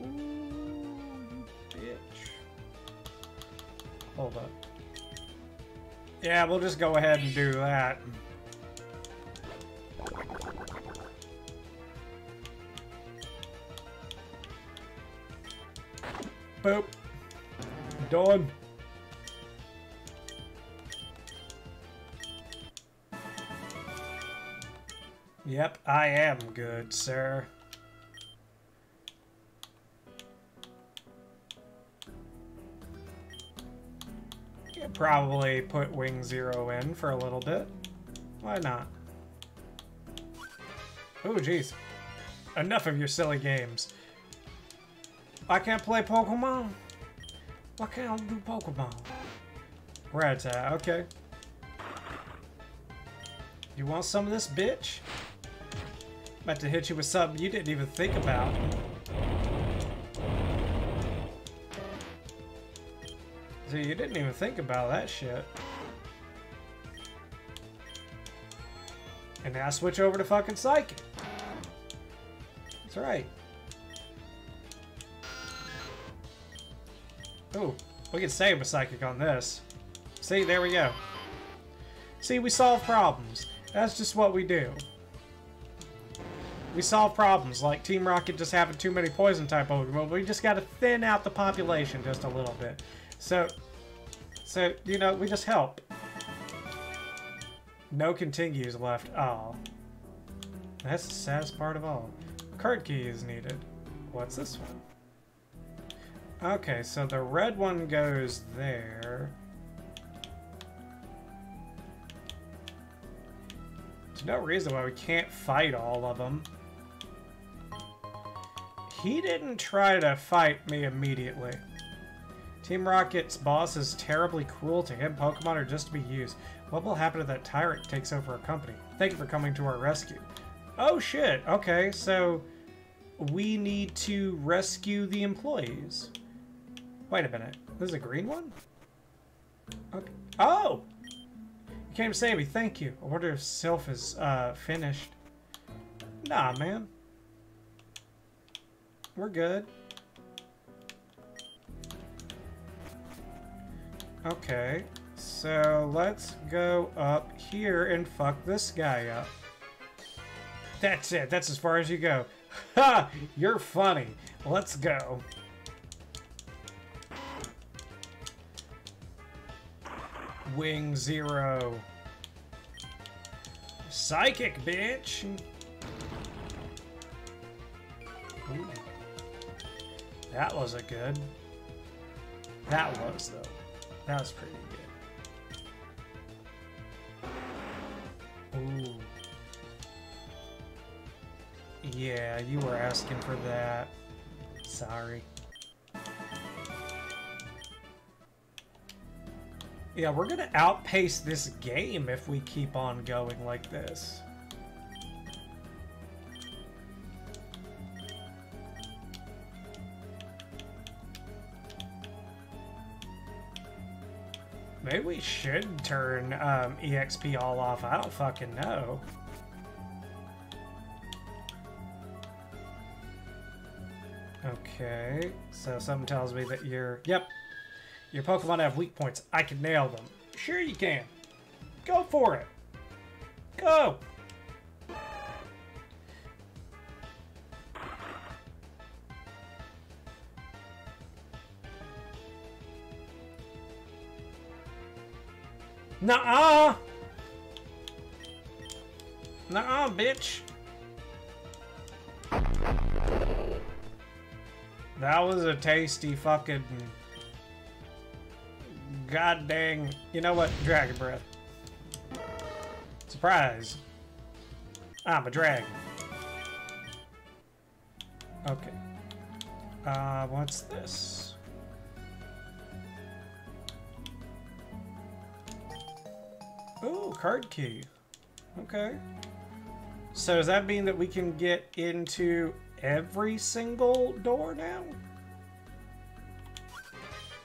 Ooh, bitch. Hold up. Yeah, we'll just go ahead and do that. Boop. Done. Yep, I am good, sir. Probably put Wing Zero in for a little bit. Why not? Oh, jeez. Enough of your silly games. I can't play Pokemon? Why can't I do Pokemon? Rattata, okay. You want some of this, bitch? About to hit you with something you didn't even think about. So you didn't even think about that shit. And now switch over to fucking Psychic. That's right. Oh, we can save a Psychic on this. See, there we go. See, we solve problems. That's just what we do. We solve problems, like Team Rocket just having too many poison type Pokemon. We just gotta thin out the population just a little bit. So, so, you know, we just help. No continues left. Oh. That's the saddest part of all. Card key is needed. What's this one? Okay, so the red one goes there. There's no reason why we can't fight all of them. He didn't try to fight me immediately. Team Rocket's boss is terribly cruel to him. Pokemon are just to be used. What will happen if that tyrant takes over our company? Thank you for coming to our rescue. Oh shit, okay, so we need to rescue the employees. Wait a minute, this is a green one? Okay. Oh! You came to save me, thank you. I wonder if Silph is uh, finished. Nah, man. We're good. Okay, so let's go up here and fuck this guy up. That's it. That's as far as you go. [laughs] Ha! You're funny. Let's go. Wing Zero. Psychic, bitch! Ooh. That was a good. That was, though. That was pretty good. Ooh. Yeah, you were asking for that. Sorry. Yeah, we're gonna outpace this game if we keep on going like this. Maybe we should turn um, EXP all off. I don't fucking know. Okay, so something tells me that you're... Yep, your Pokemon have weak points. I can nail them. Sure you can. Go for it. Go! Nuh-uh! Nuh-uh, bitch! That was a tasty fucking... God dang... You know what? Dragon Breath. Surprise! I'm a dragon. Okay. Uh, what's this? Ooh, card key. Okay. So does that mean that we can get into every single door now?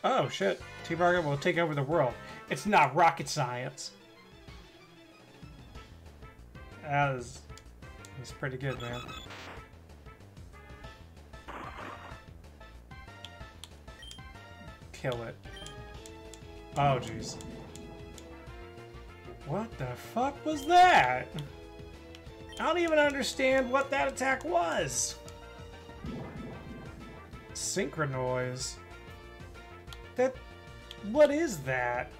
Oh, shit. Rocket will take over the world. It's not rocket science. That is, pretty good, man. Kill it. Oh, jeez. What the fuck was that? I don't even understand what that attack was. Synchronoise. That... What is that?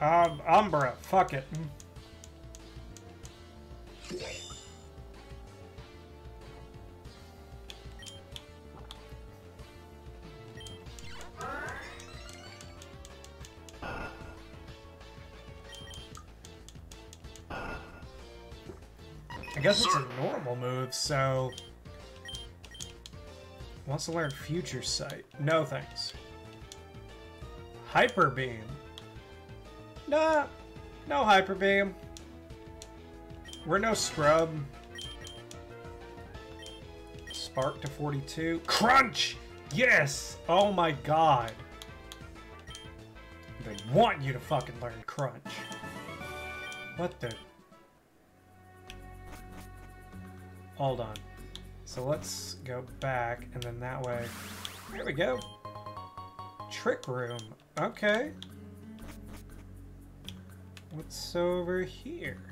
Um, Umbra. Fuck it. I guess it's a normal move, so... Wants to learn Future Sight. No thanks. Hyper Beam. Nah, no Hyper Beam. We're no scrub. Spark to 42. Crunch! Yes! Oh my god. They want you to fucking learn Crunch. What the... Hold on. So let's go back, and then that way... There we go. Trick Room. Okay. What's over here?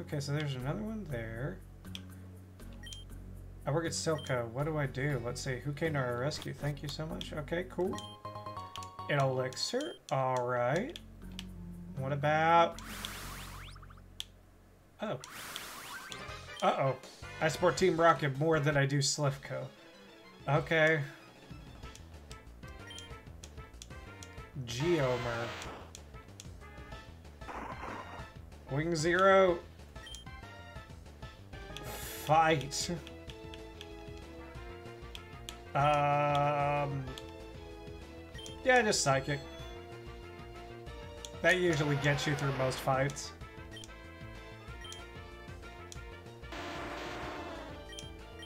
Okay, so there's another one there. I work at Silph Co. What do I do? Let's see. Who came to our rescue? Thank you so much. Okay, cool. An elixir. Alright. What about... Oh. Uh-oh. I support Team Rocket more than I do Silph Co. Okay. Geomer. Wing Zero. Fight. Um... Yeah, just Psychic. That usually gets you through most fights.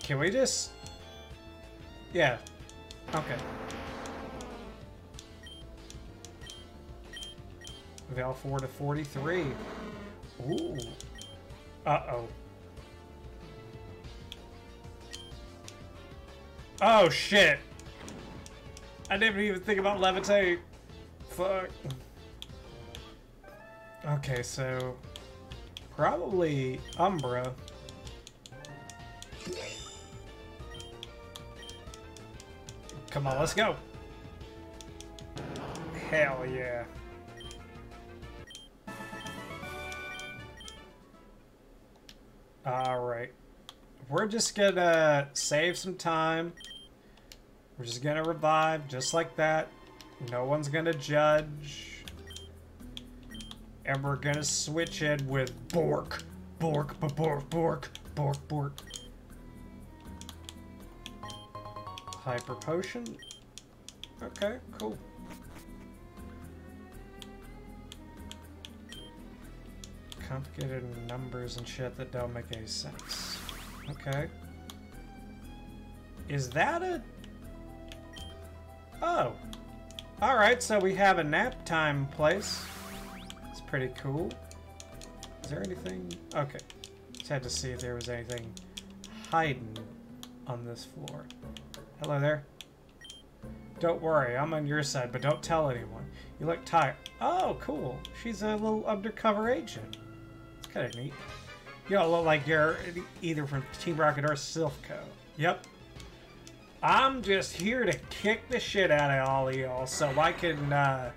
Can we just... Yeah. Okay. Valefor to 43. Ooh. Uh-oh. Oh, shit. I didn't even think about levitate. Fuck. Okay, so... Probably Umbra. Come on, let's go. Hell yeah. Alright. We're just gonna save some time. We're just gonna revive just like that. No one's gonna judge. And we're gonna switch it with Bork. Bork, Bork, Bork, Bork, Bork. Hyper potion. Okay, cool. Complicated numbers and shit that don't make any sense. Okay. Is that a... Oh. Alright, so we have a nap time place. It's pretty cool. Is there anything... Okay. Just had to see if there was anything hiding on this floor. Hello there. Don't worry, I'm on your side, but don't tell anyone. You look tired. Oh, cool. She's a little undercover agent. It's kind of neat. You don't look like you're either from Team Rocket or Silph Co. Yep. I'm just here to kick the shit out of all of y'all so I can uh,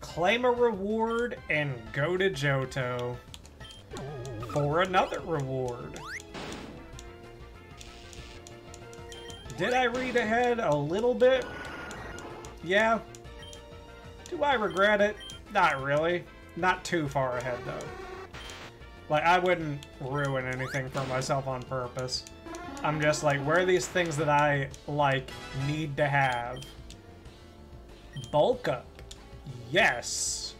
claim a reward and go to Johto for another reward. Did I read ahead a little bit? Yeah. Do I regret it? Not really. Not too far ahead, though. Like, I wouldn't ruin anything for myself on purpose. I'm just like, where are these things that I, like, need to have? Bulk up. Yes.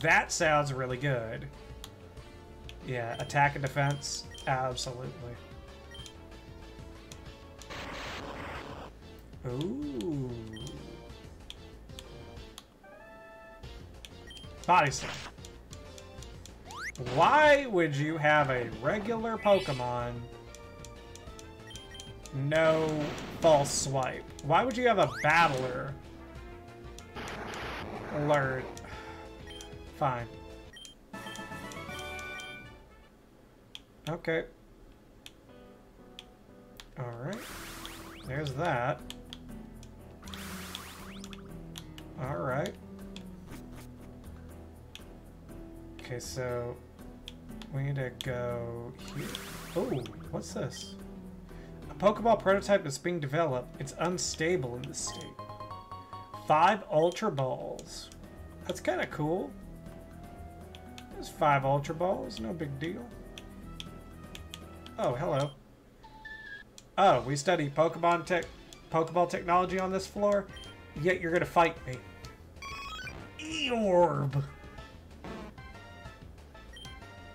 That sounds really good. Yeah, attack and defense. Absolutely. Ooh. Body slam. Why would you have a regular Pokemon no false swipe? Why would you have a battler alert? Fine. Okay. Alright. There's that. Alright. Okay, so we need to go here. Oh, what's this? A Pokeball prototype is being developed. It's unstable in this state. Five Ultra Balls. That's kind of cool. There's five Ultra Balls, no big deal. Oh, hello. Oh, we study Pokemon tech, Pokeball technology on this floor, yet you're gonna fight me. Eorb!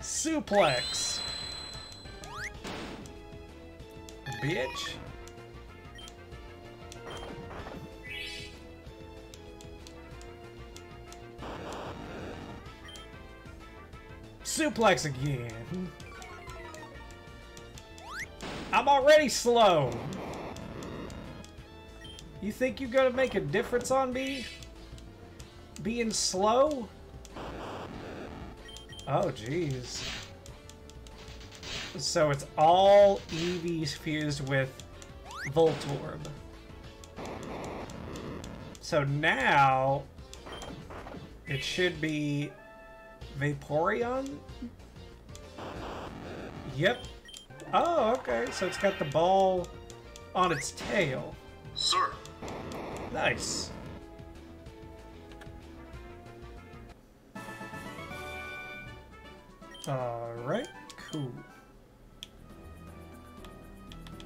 Suplex! Bitch! Suplex again! I'm already slow! You think you're gonna make a difference on me? Being slow? Oh, jeez. So it's all EVs fused with Voltorb. So now it should be Vaporeon? Yep. Oh, okay. So it's got the ball on its tail. Sir, Nice. Alright, cool.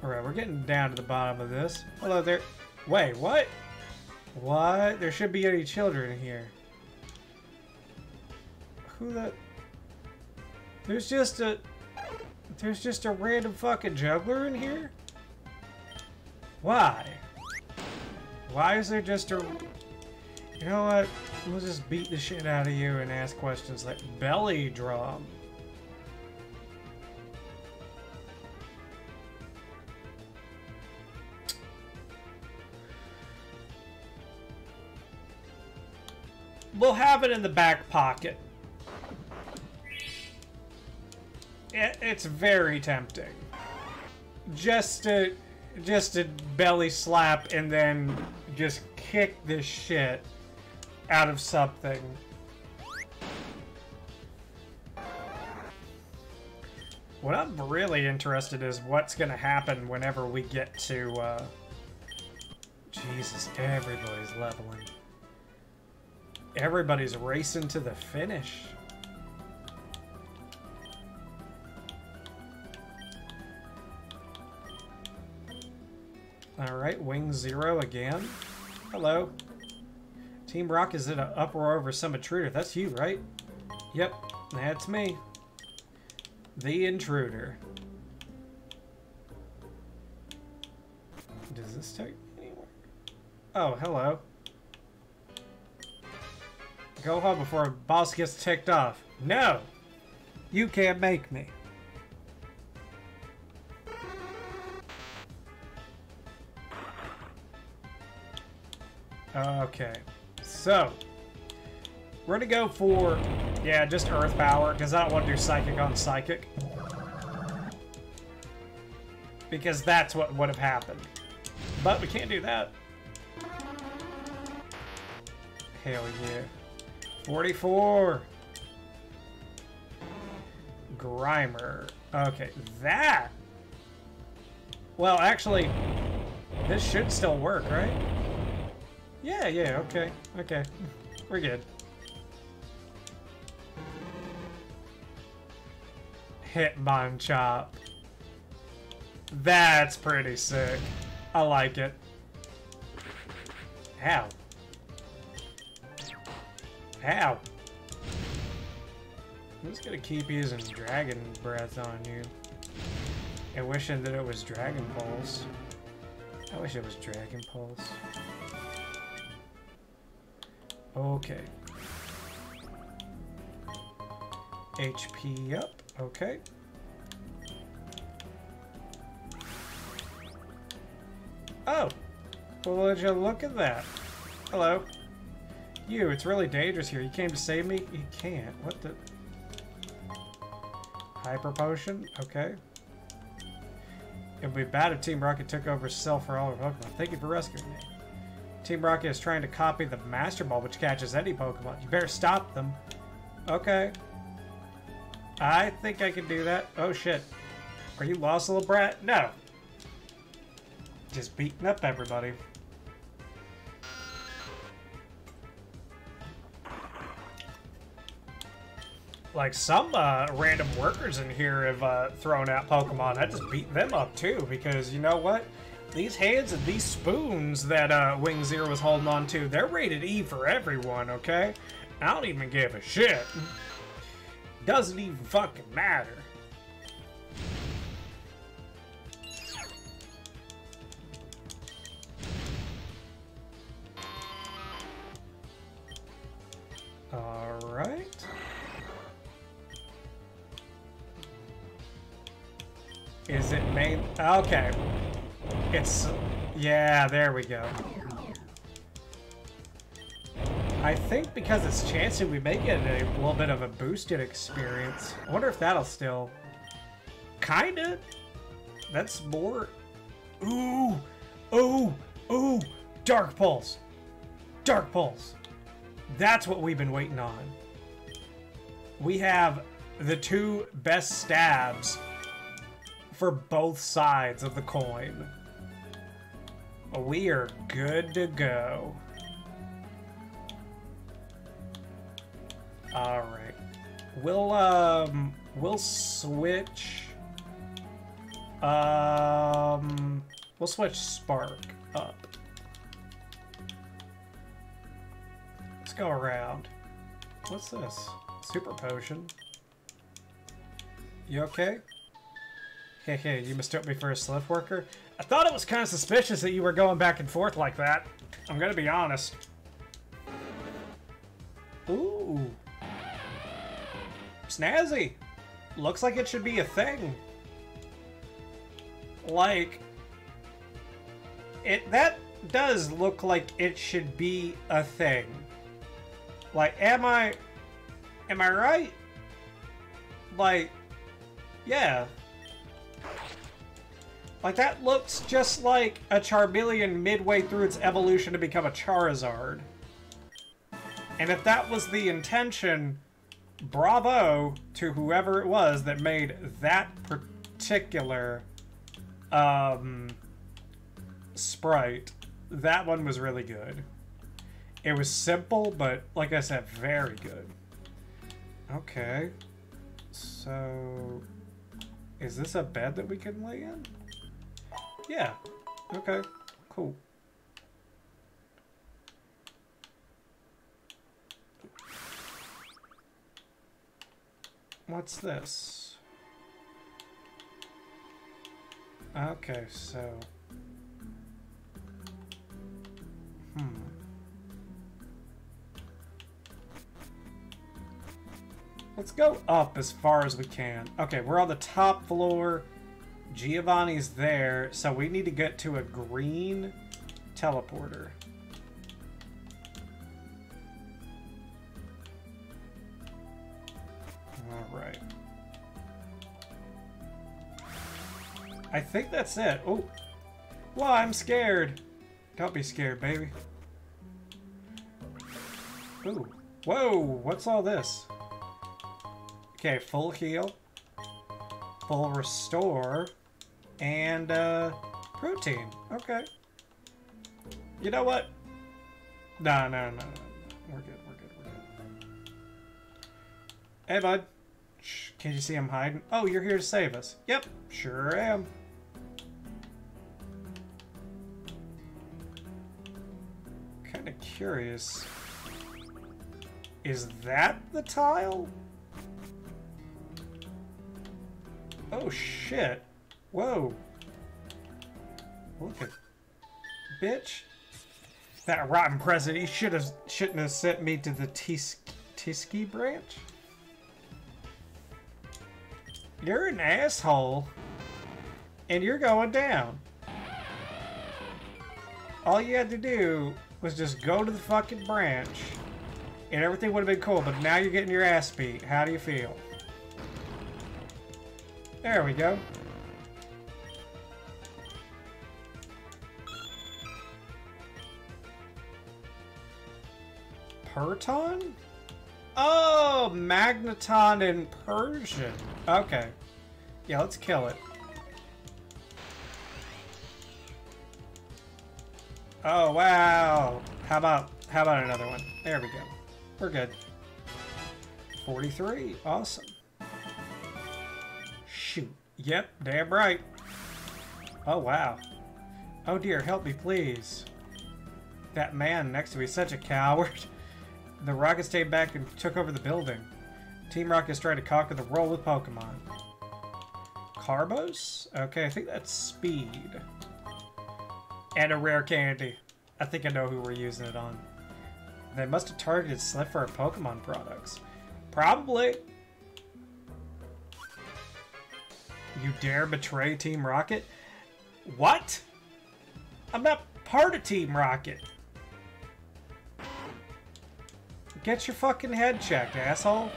Alright, we're getting down to the bottom of this. Hello there. Wait, what? What? There should be any children here. Who the... There's just a... There's just a random fucking juggler in here? Why? Why is there just a... You know what? We'll just beat the shit out of you and ask questions like belly drum. We'll have it in the back pocket. It, it's very tempting. Just to, just to belly slap and then just kick this shit out of something. What I'm really interested is what's gonna happen whenever we get to, uh... Jesus, everybody's leveling. Everybody's racing to the finish. Alright, Wing Zero again. Hello. Team Rock is in an uproar over some intruder. That's you, right? Yep, that's me. The intruder. Does this take anywhere? Oh, hello. Go home before boss gets ticked off. No! You can't make me. Okay. So, we're gonna go for, yeah, just Earth Power, because I don't want to do Psychic on Psychic. Because that's what would have happened. But we can't do that. Hell yeah. 44! Grimer. Okay, that! Well, actually, this should still work, right? Yeah, yeah, okay, okay. We're good. Hitmonchan. That's pretty sick. I like it. Ow. Ow. I'm just gonna keep using Dragon Breath on you. And wishing that it was Dragon Balls. I wish it was Dragon Pulse. Okay. HP up. Okay. Oh! Well, would you look at that? Hello. You, it's really dangerous here. You came to save me? You can't. What the... Hyper Potion? Okay. It would be bad if Team Rocket took over Silph for all of Pokemon. Thank you for rescuing me. Team Rocket is trying to copy the Master Ball, which catches any Pokemon. You better stop them. Okay. I think I can do that. Oh, shit. Are you lost, little brat? No. Just beating up everybody. Like, some uh, random workers in here have uh, thrown out Pokemon. I just beat them up, too, because you know what? These hands and these spoons that uh, Wing Zero was holding on to, they're rated E for everyone, okay? I don't even give a shit. Doesn't even fucking matter. Alright. Is it main? Okay. It's... Yeah, there we go. I think because it's chancing, we may get a little bit of a boosted experience. I wonder if that'll still... Kinda. That's more... Ooh! Ooh! Ooh! Dark Pulse! Dark Pulse! That's what we've been waiting on. We have the two best stabs for both sides of the coin. We are good to go. Alright. We'll, um, we'll switch, um, we'll switch Spark up. Let's go around. What's this? Super Potion. You okay? Hey, hey, you mistook me for a Silph worker? I thought it was kind of suspicious that you were going back and forth like that. I'm gonna be honest. Ooh. Snazzy. Looks like it should be a thing. Like, it that does look like it should be a thing. Like, am I, am I right? Like, yeah. Like, that looks just like a Charmeleon midway through its evolution to become a Charizard. And if that was the intention, bravo to whoever it was that made that particular um, sprite. That one was really good. It was simple, but like I said, very good. Okay. So, is this a bed that we can lay in? Yeah. Okay. Cool. What's this? Okay, so... Hmm. Let's go up as far as we can. Okay, we're on the top floor. Giovanni's there, so we need to get to a green teleporter. Alright. I think that's it. Oh. Well, I'm scared. Don't be scared, baby. Ooh. Whoa, what's all this? Okay, full heal. Full restore. And, uh, protein. Okay. You know what? No, no, no, no. We're good, we're good, we're good. Hey, bud. Can't you see I'm hiding? Oh, you're here to save us. Yep, sure am. Kind of curious. Is that the tile? Oh, shit. Whoa. Look at bitch. That rotten president, he should have shouldn't have sent me to the Tis Tiksi branch. You're an asshole. And you're going down. All you had to do was just go to the fucking branch and everything would have been cool, but now you're getting your ass beat. How do you feel? There we go. Perton? Oh, Magneton in Persian. Okay. Yeah, let's kill it. Oh, wow. How about, how about another one? There we go. We're good. 43. Awesome. Shoot. Yep, damn right. Oh, wow. Oh dear, help me, please. That man next to me is such a coward. [laughs] The Rockets stayed back and took over the building. Team Rocket's trying to conquer the world with Pokemon. Carbos? Okay, I think that's speed. And a rare candy. I think I know who we're using it on. They must have targeted Silph Pokemon products. Probably. You dare betray Team Rocket? What? I'm not part of Team Rocket. Get your fucking head checked, asshole.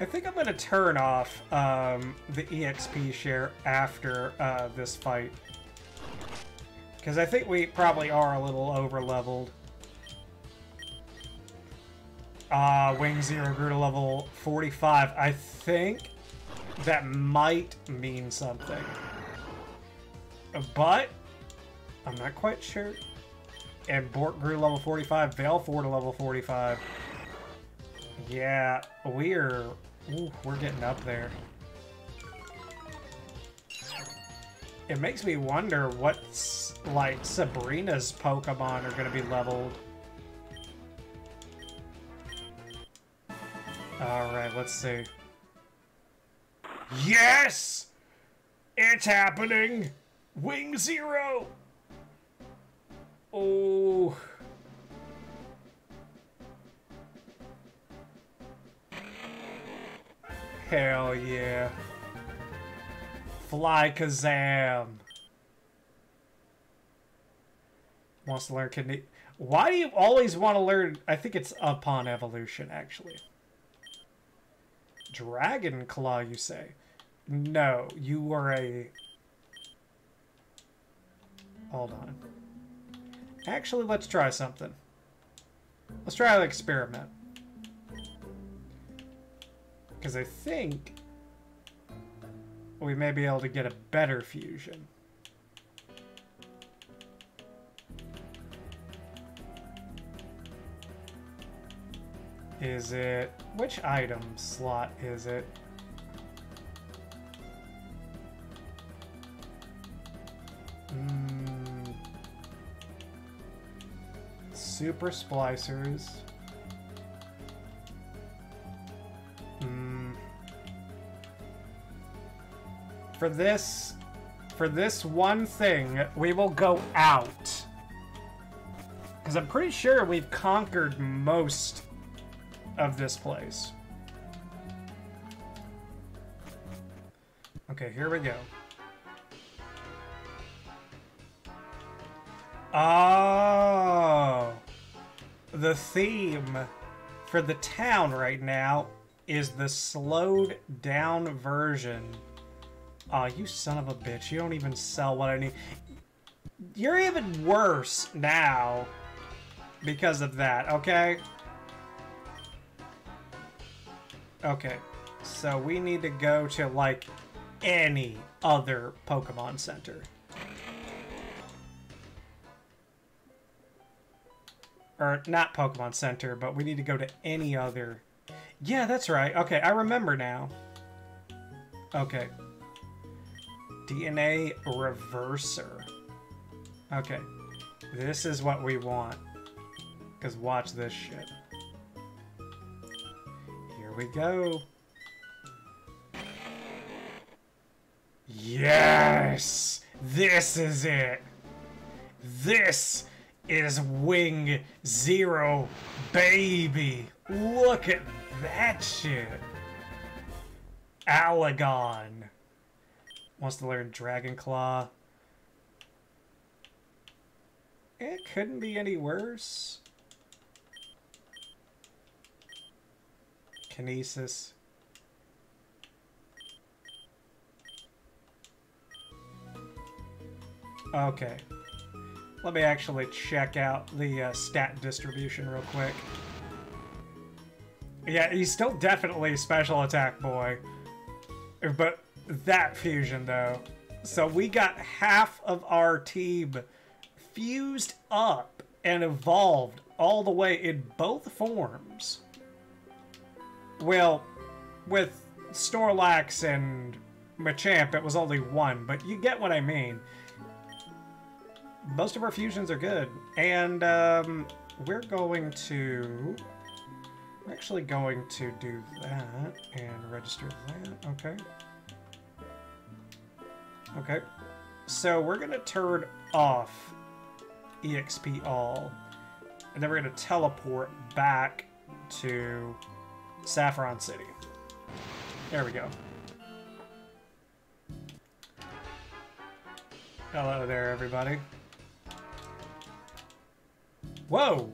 I think I'm going to turn off um, the EXP share after uh, this fight. Because I think we probably are a little over-leveled. Uh, Wing Zero grew to level 45. I think that might mean something. But, I'm not quite sure. And Bork grew level 45, Valefor to level 45. Yeah, we're... Ooh, we're getting up there. It makes me wonder what's, like, Sabrina's Pokemon are going to be leveled. Alright, let's see. Yes! It's happening! Wing Zero! Oh. Hell yeah. Fly Kazam. Wants to learn kidney. Why do you always want to learn? I think it's upon evolution, actually. Dragon Claw, you say? No, you were a... Hold on. Actually, let's try something. Let's try an experiment. Because I think we may be able to get a better fusion. Is it... Which item slot is it? Mm, super splicers. Mm, for this, for this one thing, we will go out. Because I'm pretty sure we've conquered most of this place. Okay, here we go. Oh, the theme for the town right now is the slowed down version. Oh, you son of a bitch. You don't even sell what I need. You're even worse now because of that, okay? Okay, so we need to go to, like, any other Pokemon Center. Or, not Pokemon Center, but we need to go to any other... Yeah, that's right. Okay, I remember now. Okay. DNA Reverser. Okay. This is what we want. Because watch this shit. Here we go. Yes! This is it! This is Wing Zero, baby! Look at that shit! Alagon wants to learn Dragon Claw. It couldn't be any worse. Kinesis. Okay. Let me actually check out the uh, stat distribution real quick. Yeah, he's still definitely special attack boy. But that fusion, though. So we got half of our team fused up and evolved all the way in both forms. Well, with Snorlax and Machamp, it was only one, but you get what I mean. Most of our fusions are good, and um, we're going to... We're actually going to do that and register that, okay. Okay, so we're going to turn off EXP all, and then we're going to teleport back to Saffron City. There we go. Hello there, everybody. Whoa!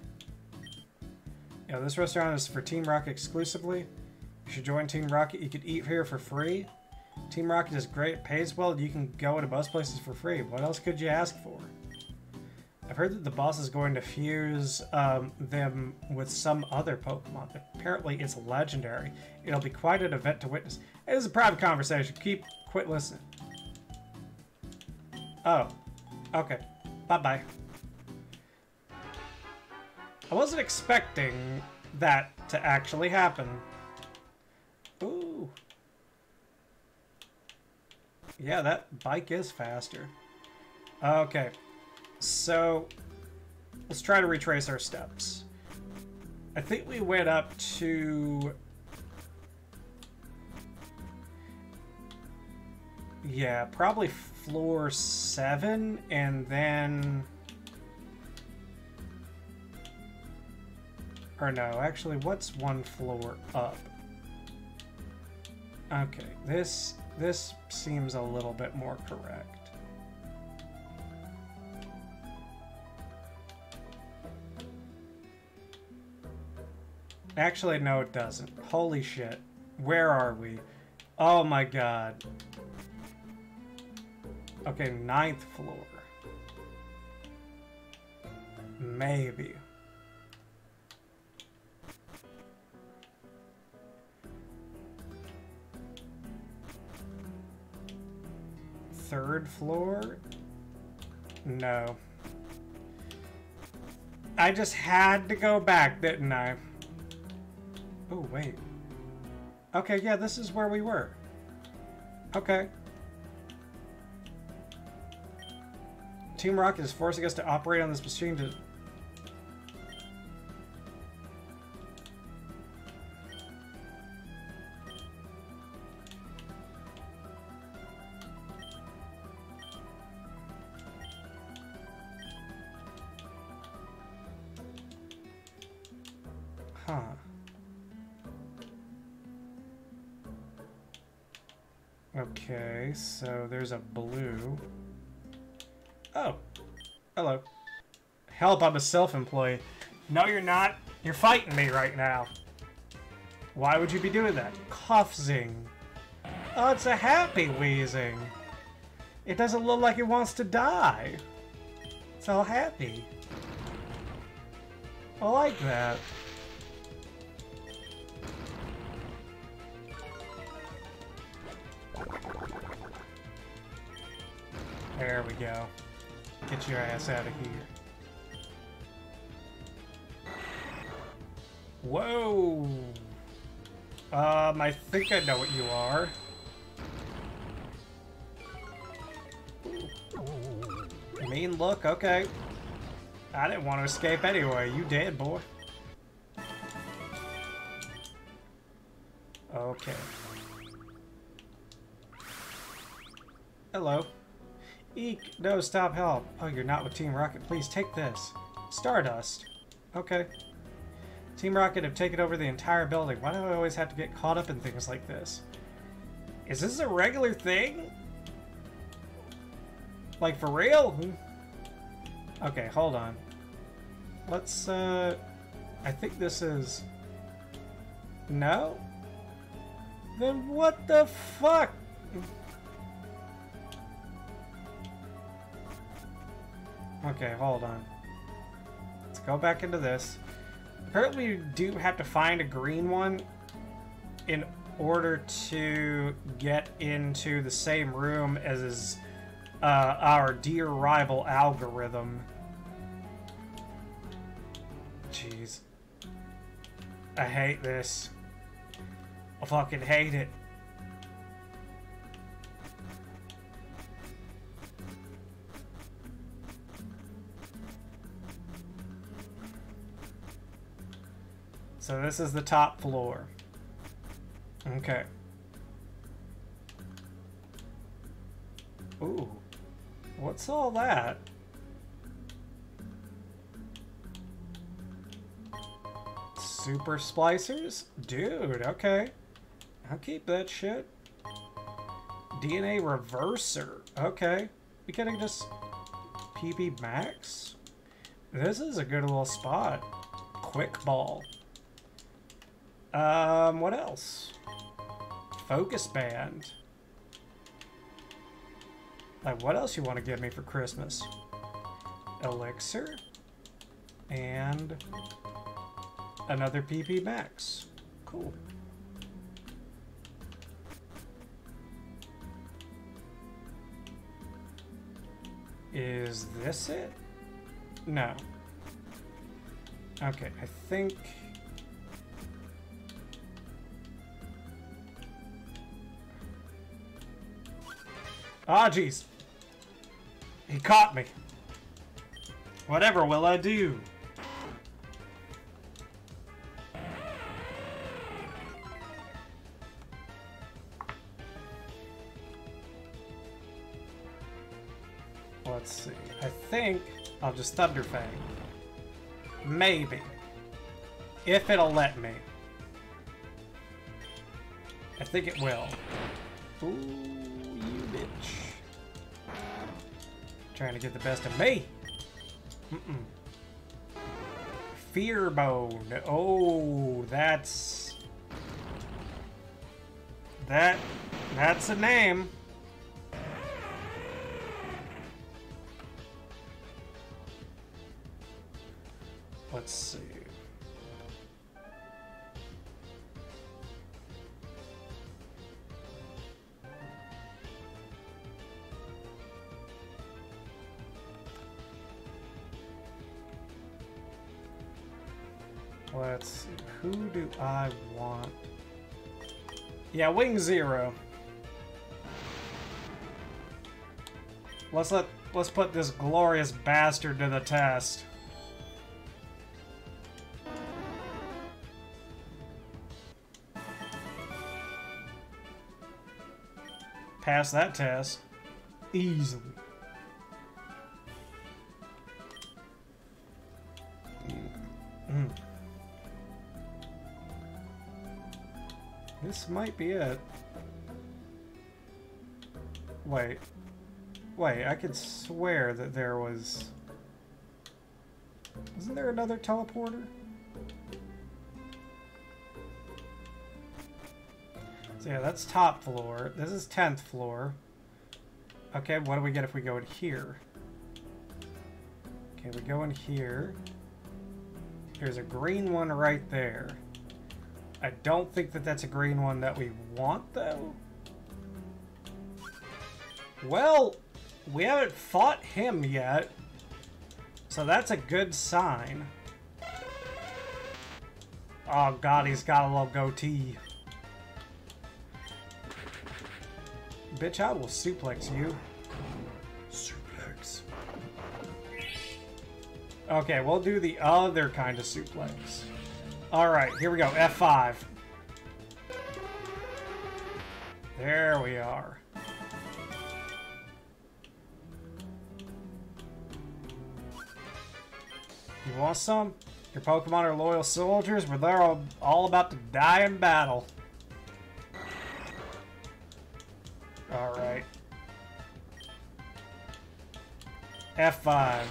Yeah, this restaurant is for Team Rocket exclusively. If you should join Team Rocket. You could eat here for free. Team Rocket is great. Pays well. You can go to most places for free. What else could you ask for? I've heard that the boss is going to fuse um, them with some other Pokemon. Apparently, it's legendary. It'll be quite an event to witness. It is a private conversation. Keep, quit listening. Oh, okay. Bye-bye. I wasn't expecting that to actually happen. Ooh. Yeah, that bike is faster. Okay. So, let's try to retrace our steps. I think we went up to... Yeah, probably floor 7, and then... Or no, actually, what's one floor up? Okay, this this seems a little bit more correct. Actually, no, it doesn't. Holy shit. Where are we? Oh my god. Okay, ninth floor. Maybe. third floor? No. I just had to go back, didn't I? Oh, wait. Okay, yeah, this is where we were. Okay. Team Rocket is forcing us to operate on this machine to there's a blue. Oh, hello. Help, I'm a self-employed. No, you're not. You're fighting me right now. Why would you be doing that? Coughing. Oh, it's a happy wheezing. It doesn't look like it wants to die. It's all happy. I like that. There we go. Get your ass out of here. Whoa! Um, I think I know what you are. Mean look, okay. I didn't want to escape anyway. You dead, boy. Okay. Hello. Eek, no, stop, help. Oh, you're not with Team Rocket. Please take this. Stardust. Okay. Team Rocket have taken over the entire building. Why do I always have to get caught up in things like this? Is this a regular thing? Like, for real? Okay, hold on. Let's, uh... I think this is... No? Then what the fuck? Okay, hold on. Let's go back into this. Apparently you do have to find a green one in order to get into the same room as uh, our dear rival algorithm. Jeez. I hate this. I fucking hate it. So this is the top floor. Okay. Ooh. What's all that? Super splicers? Dude, okay. I'll keep that shit. DNA reverser. Okay. We can just PP max? This is a good little spot. Quick ball. Um, what else? Focus band. Like, what else you want to give me for Christmas? Elixir. And another PP Max. Cool. Is this it? No. Okay, I think... Ah, jeez. He caught me. Whatever will I do? Let's see. I think I'll just Thunder Fang. Maybe. If it'll let me. I think it will. Ooh. Trying to get the best of me. Mm -mm. Fear bone. Oh, that's... That... That's a name. Zero. Let's let let's put this glorious bastard to the test. Pass that test easily. This might be it. Wait. Wait, I could swear that there was... Wasn't there another teleporter? So yeah, that's top floor. This is 10th floor. Okay, what do we get if we go in here? Okay, we go in here. There's a green one right there. I don't think that that's a green one that we want, though. Well, we haven't fought him yet. So that's a good sign. Oh god, he's got a little goatee. Bitch, I will suplex you. Suplex. Okay, we'll do the other kind of suplex. Alright, here we go. F5. There we are. You want some? Your Pokemon are loyal soldiers, but they're all, all about to die in battle. Alright. F5.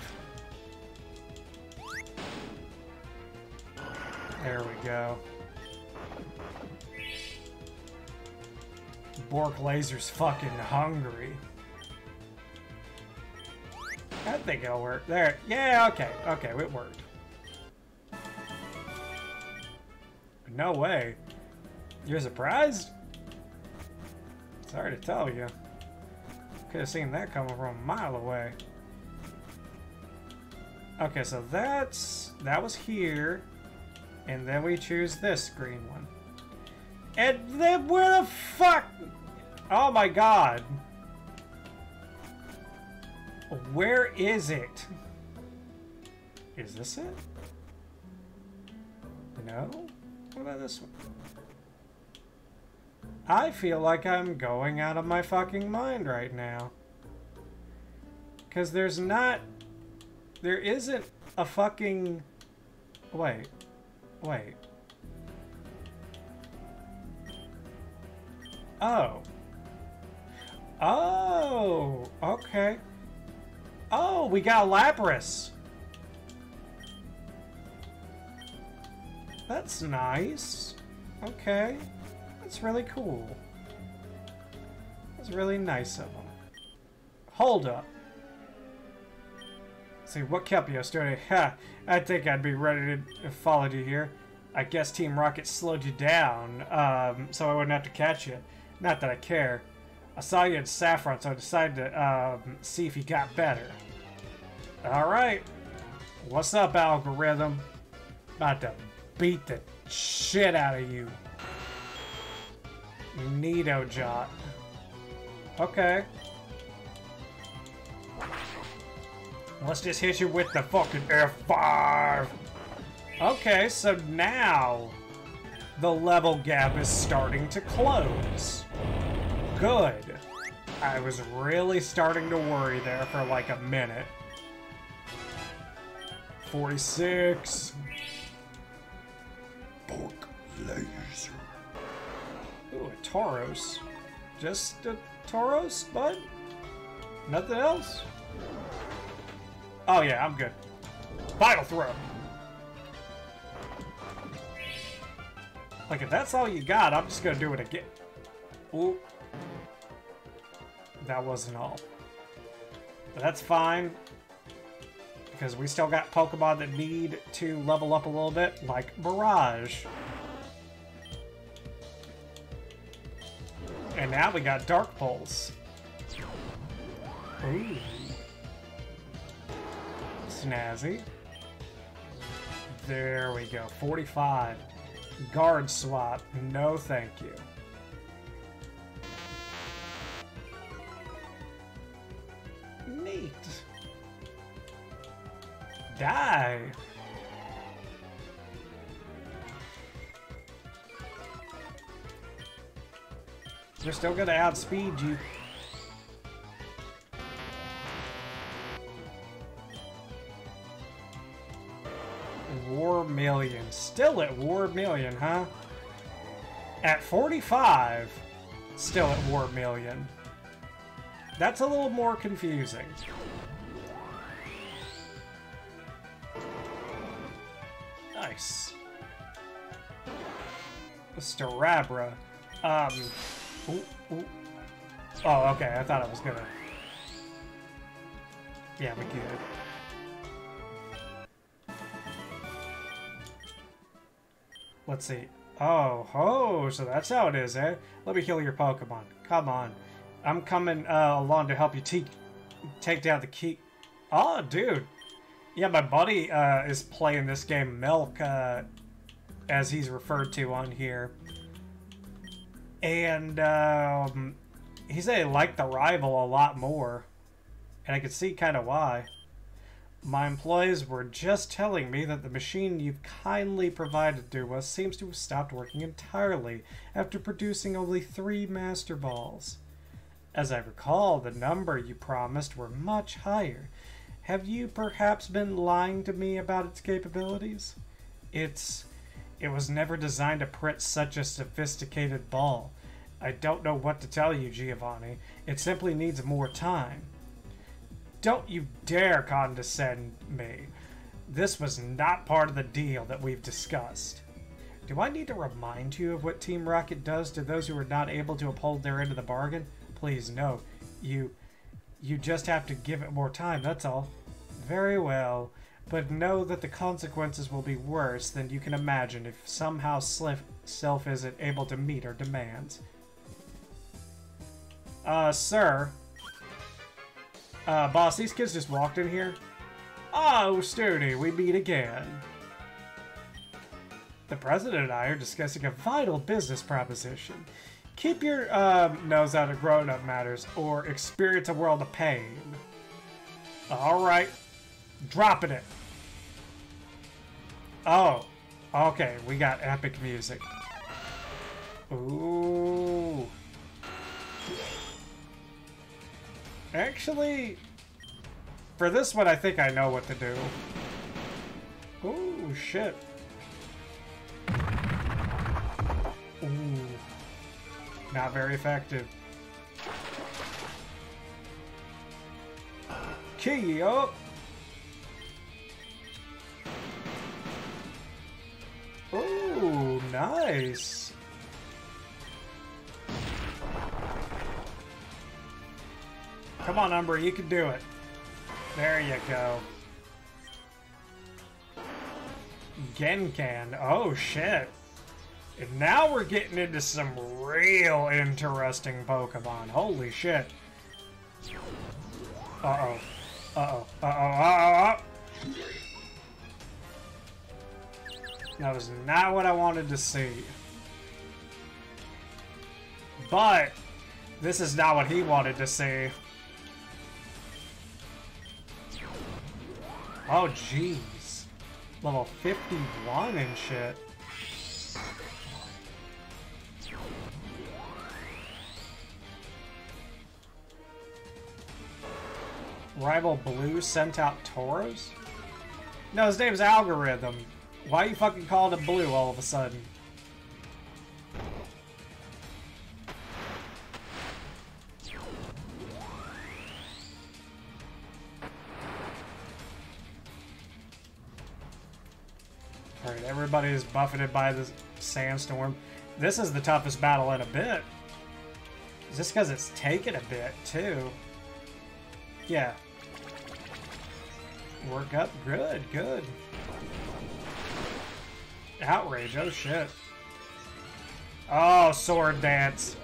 There we go. Bork Laser's fucking hungry. I think it'll work. There. Yeah, okay. Okay, it worked. No way. You're surprised? Sorry to tell you. Could have seen that coming from a mile away. Okay, so that's... That was here. And then we choose this green one. And then where the fuck? Oh my god. Where is it? Is this it? No? What about this one? I feel like I'm going out of my fucking mind right now. Because there's not... There isn't a fucking... Wait. Wait. Oh. Oh, okay. Oh, we got Lapras. That's nice. Okay. That's really cool. That's really nice of them. Hold up. See, what kept you yesterday? Ha! I think I'd be ready to follow you here. I guess Team Rocket slowed you down, um, so I wouldn't have to catch you. Not that I care. I saw you in Saffron, so I decided to um, see if you got better. Alright. What's up, algorithm? About to beat the shit out of you. Neato Jot. Okay. Let's just hit you with the fucking F5. Okay, so now the level gap is starting to close. Good. I was really starting to worry there for like a minute. 46. Bork laser. Ooh, a Tauros. Just a Tauros, bud? Nothing else? Oh yeah, I'm good. Vital throw. Like, if that's all you got, I'm just gonna do it again. Ooh. That wasn't all. But that's fine. Because we still got Pokemon that need to level up a little bit, like Barrage. And now we got Dark Pulse. Ooh. Snazzy. There we go. 45. Guard swap. No thank you. Neat. Die. You're still gonna outspeed you. War Million. Still at War Million, huh? At 45, still at War Million. That's a little more confusing. Nice. Starabra. Um. Ooh, ooh. Oh, okay. I thought I was gonna. Yeah, we good. Let's see. Oh, ho, so that's how it is, eh? Let me heal your Pokemon. Come on. I'm coming uh, along to help you te take down the key. Oh, dude. Yeah, my buddy uh, is playing this game, Milk, uh, as he's referred to on here. And um, he said he liked the rival a lot more. And I could see kind of why. My employees were just telling me that the machine you've kindly provided to us seems to have stopped working entirely after producing only three Master Balls. As I recall, the number you promised were much higher. Have you perhaps been lying to me about its capabilities? It's. It was never designed to print such a sophisticated ball. I don't know what to tell you, Giovanni. It simply needs more time. Don't you dare condescend me. This was not part of the deal that we've discussed. Do I need to remind you of what Team Rocket does to those who are not able to uphold their end of the bargain? Please, no. You. You just have to give it more time, that's all. Very well. But know that the consequences will be worse than you can imagine if somehow Silph isn't able to meet our demands. Uh, sir. Uh, boss, these kids just walked in here. Oh, Sturdy, we meet again. The president and I are discussing a vital business proposition. Keep your um, nose out of grown-up matters, or experience a world of pain. All right, dropping it. Oh, okay, we got epic music. Ooh. Actually, for this one, I think I know what to do. Ooh, shit. Ooh. Not very effective. Key up! Ooh, nice. Come on, Umbra, you can do it. There you go. Genkan. Oh, shit. And now we're getting into some real interesting Pokemon. Holy shit. Uh-oh. Uh-oh. Uh-oh. Uh-oh. That was not what I wanted to see. But, this is not what he wanted to see. Oh, jeez. Level 51 and shit. Rival Blue sent out Tauros? No, his name's Algorithm. Why you fucking called him Blue all of a sudden? Alright, everybody is buffeted by the sandstorm. This is the toughest battle in a bit. Just because it's taken a bit, too. Yeah. Work up. Good, good. Outrage, oh shit. Oh, sword dance.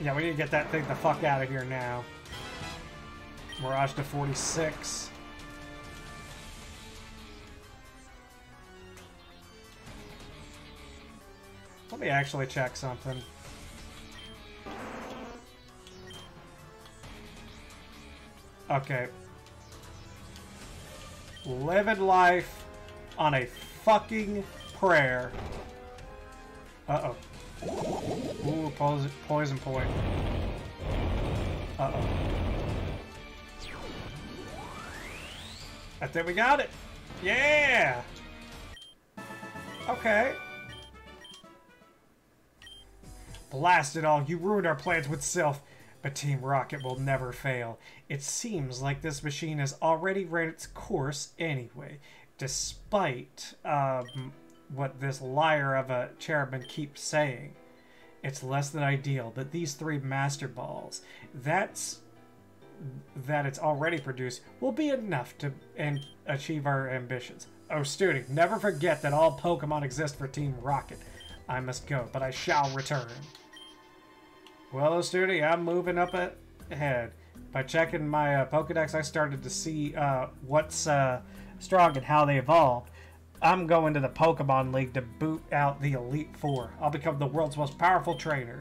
Yeah, we need to get that thing the fuck out of here now. Mirage to 46. Let me actually check something. Okay. Living life on a fucking prayer. Uh-oh. Ooh, poison, poison point. Uh-oh. I think we got it. Yeah! Okay. Blast it all, you ruined our plans with Silph. But Team Rocket will never fail. It seems like this machine has already ran its course anyway, despite um, what this liar of a chairman keeps saying. It's less than ideal, but these three Master Balls, that's that it's already produced, will be enough to and achieve our ambitions. Oh, student, never forget that all Pokemon exist for Team Rocket. I must go, but I shall return. Well, Sturdy, I'm moving up ahead. By checking my uh, Pokedex, I started to see uh, what's uh, strong and how they evolved. I'm going to the Pokemon League to boot out the Elite Four. I'll become the world's most powerful trainer.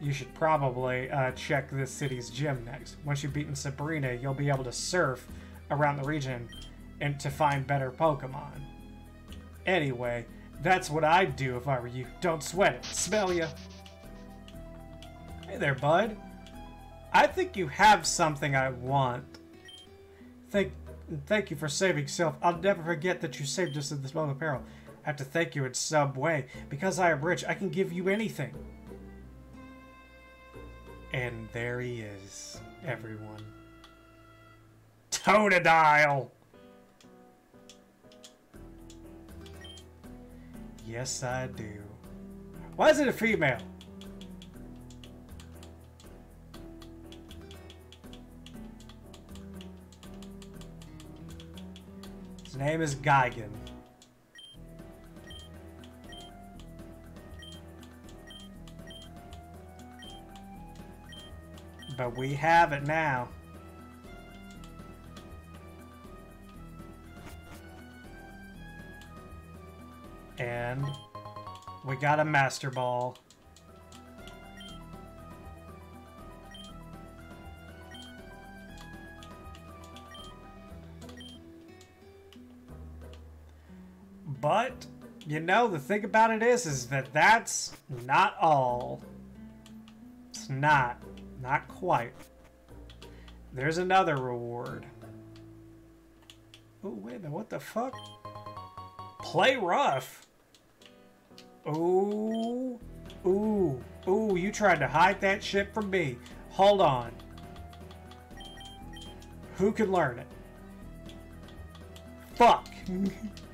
you should probably uh, check this city's gym next. Once you've beaten Sabrina, you'll be able to surf around the region and to find better Pokemon. Anyway, that's what I'd do if I were you. Don't sweat it. Smell ya. Hey there, bud. I think you have something I want. Thank, thank you for saving Silph. I'll never forget that you saved us in this moment of peril. I have to thank you in some way. Because I am rich, I can give you anything. And there he is, everyone. Totodile! Yes, I do. Why is it a female? Name is Gigan. But we have it now. And we got a Master Ball. But, you know, the thing about it is, is that that's not all. It's not. Not quite. There's another reward. Oh, wait a minute. What the fuck? Play rough. Ooh. Ooh. Ooh, you tried to hide that shit from me. Hold on. Who can learn it? Fuck. [laughs]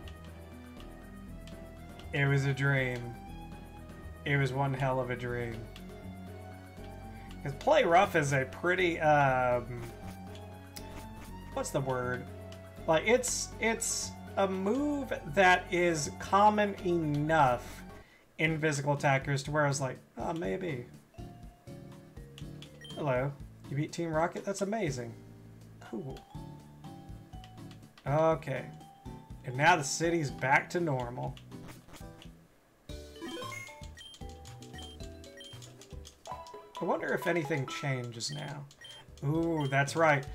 it was a dream. It was one hell of a dream. Because play rough is a pretty, um... What's the word? Like, it's, it's a move that is common enough in physical attackers to where I was like, oh, maybe. Hello. You beat Team Rocket? That's amazing. Cool. Okay. And now the city's back to normal. I wonder if anything changes now. Ooh, that's right.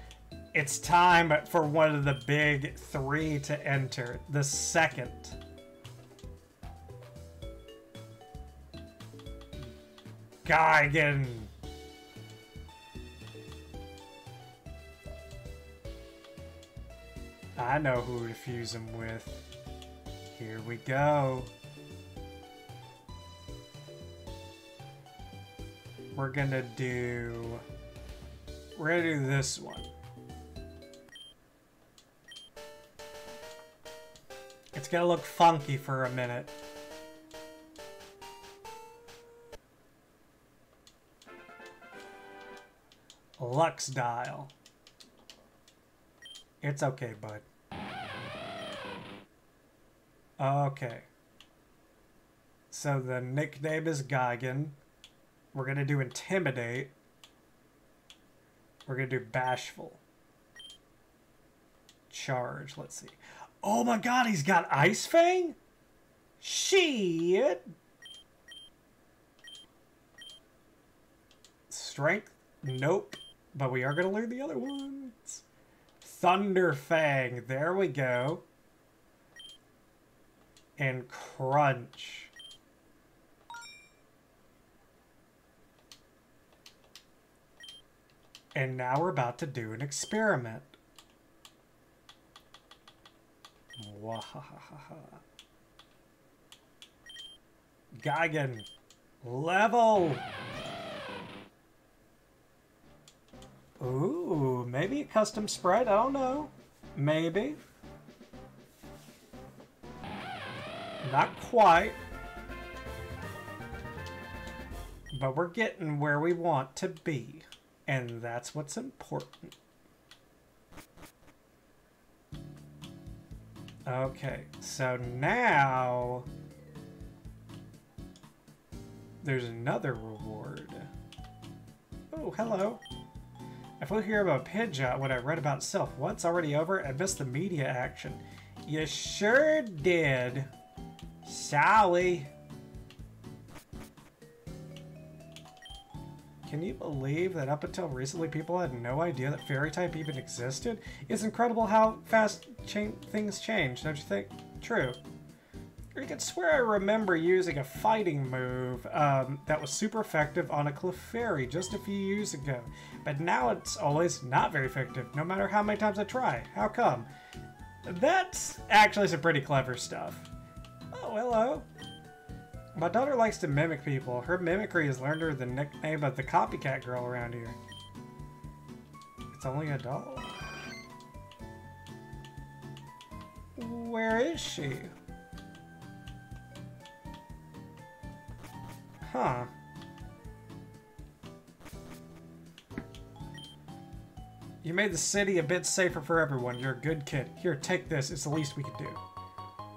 It's time for one of the big three to enter. The second. Gigan. I know who to fuse him with. Here we go. We're gonna do... We're gonna do this one. It's gonna look funky for a minute. Lux dial. It's okay, bud. Okay. So the nickname is Gigan. We're gonna do Intimidate. We're gonna do Bashful. Charge, let's see. Oh my god, he's got Ice Fang? Shit! Strength? Nope. But we are going to learn the other ones. Thunder Fang. There we go. And Crunch. And now we're about to do an experiment. Wahahaha. Gigan. Level! Ooh, maybe a custom sprite, I don't know. Maybe. Not quite. But we're getting where we want to be. And that's what's important. Okay, so now... There's another reward. Oh, hello. I flew here about Pidgeot when I read about itself. What's already over? I missed the media action. You sure did. Sally. Can you believe that up until recently people had no idea that fairy type even existed? It's incredible how fast cha- things change, don't you think? True. I could swear I remember using a fighting move um, that was super effective on a Clefairy just a few years ago, but now it's always not very effective, no matter how many times I try. How come? That's actually some pretty clever stuff. Oh, hello. My daughter likes to mimic people. Her mimicry has learned her the nickname of the copycat girl around here. It's only a doll. Where is she? Huh. You made the city a bit safer for everyone. You're a good kid. Here, take this. It's the least we can do.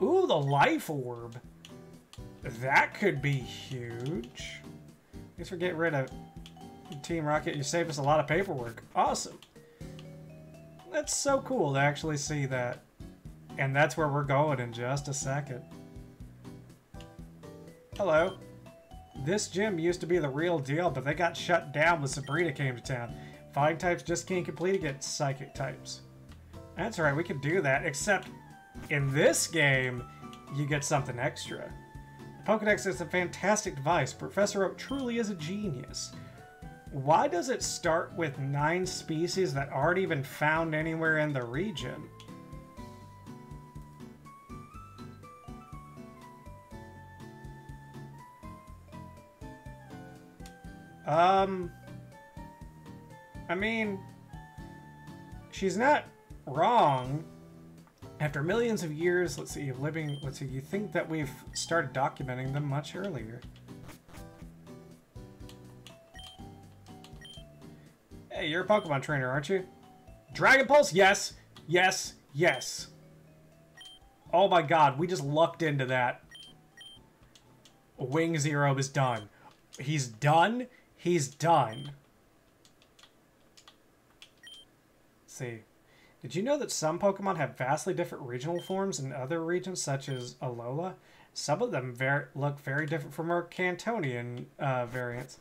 Ooh, the life orb. That could be huge. Thanks for getting rid of Team Rocket. You saved us a lot of paperwork. Awesome. That's so cool to actually see that. And that's where we're going in just a second. Hello. This gym used to be the real deal, but they got shut down when Sabrina came to town. Fighting types just can't complete against psychic types. That's right, we can do that, except in this game, you get something extra. Pokedex is a fantastic device. Professor Oak truly is a genius. Why does it start with nine species that aren't even found anywhere in the region? Um, I mean, she's not wrong. After millions of years, let's see, of living, let's see, you think that we've started documenting them much earlier. Hey, you're a Pokemon trainer, aren't you? Dragon Pulse? Yes. Yes. Yes. Oh my god, we just lucked into that. Wing Zero is done. He's done. He's done. Let's see. Did you know that some Pokemon have vastly different regional forms in other regions, such as Alola? Some of them very, look very different from our Kantonian uh, variants.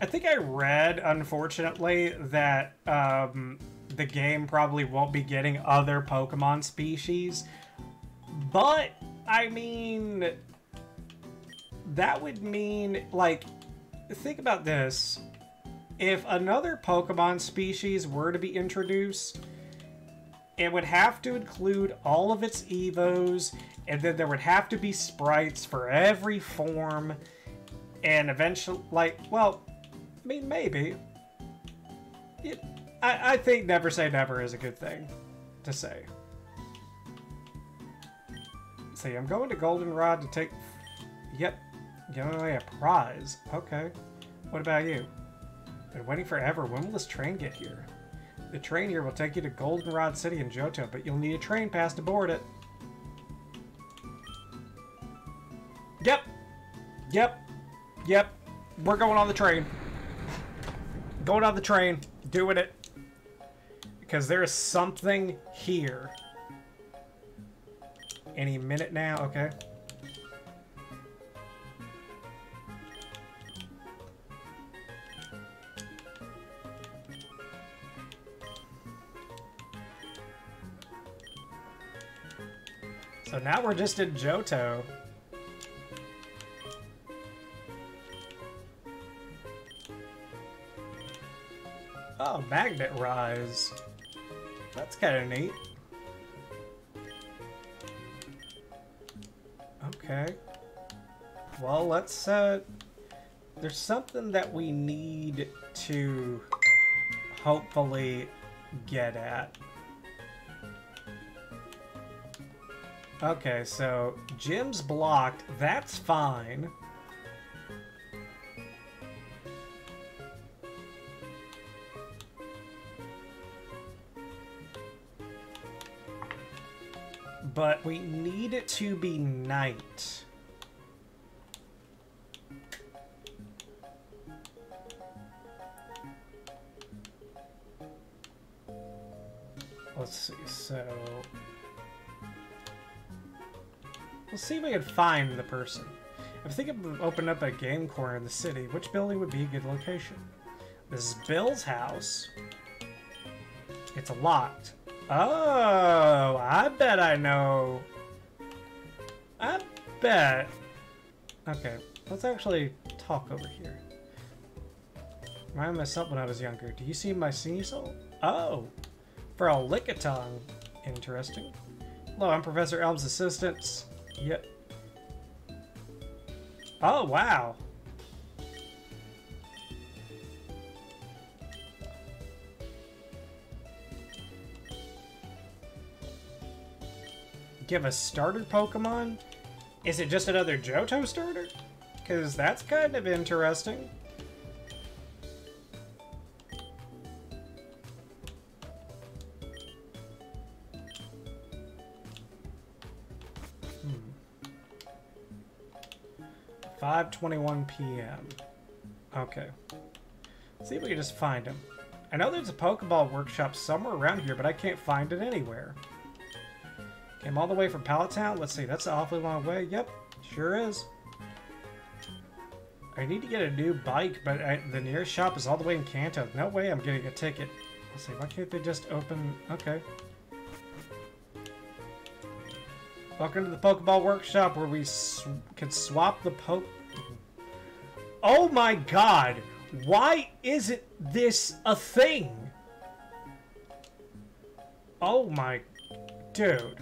I think I read, unfortunately, that um, the game probably won't be getting other Pokemon species. But, I mean, that would mean, like, think about this if another Pokemon species were to be introduced, it would have to include all of its Evos, and then there would have to be sprites for every form, and eventually, like, well, I mean, maybe. It, I, I think never say never is a good thing to say. See, I'm going to Goldenrod to take... Yep, giving away a prize. Okay. What about you? Been waiting forever. When will this train get here? The train here will take you to Goldenrod City in Johto, but you'll need a train pass to board it. Yep. Yep. Yep. We're going on the train. Going on the train. Doing it. Because there's something here. Any minute now? Okay. So now we're just in Johto. Oh, Magnet Rise. That's kind of neat. Okay. Well, let's, uh... There's something that we need to hopefully get at. Okay, so Gym's blocked. That's fine. But we need it to be night. Let's see, so... We'll see if we can find the person. I'm thinking of opening up a game corner in the city. Which building would be a good location? This is Bill's house. It's locked. Oh, I bet I know. I bet. Okay, let's actually talk over here. Remind myself when I was younger. Do you see my Sneasel? Oh, for a lickitung. Interesting. Hello, I'm Professor Elm's assistant. Yep. Oh, wow. Give a starter Pokemon? Is it just another Johto starter? Because that's kind of interesting. 5.21 p.m. Okay. see if we can just find him. I know there's a Pokeball workshop somewhere around here, but I can't find it anywhere. Came all the way from Pallet Town? Let's see, that's an awfully long way. Yep, sure is. I need to get a new bike, but I, the nearest shop is all the way in Kanto. No way I'm getting a ticket. Let's see, why can't they just open... Okay. Welcome to the Pokeball Workshop where we sw can swap the poke... Oh my god! Why isn't this a thing? Oh my... Dude.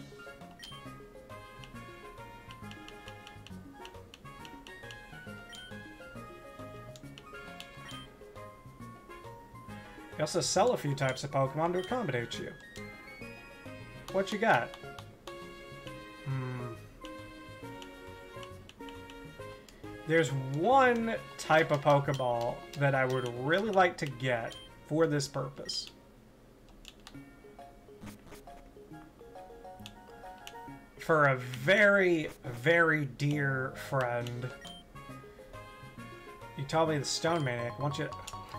You also sell a few types of Pokemon to accommodate you. What you got? There's one type of Pokeball that I would really like to get for this purpose. For a very, very dear friend. You told me the Stone Maniac. Want you?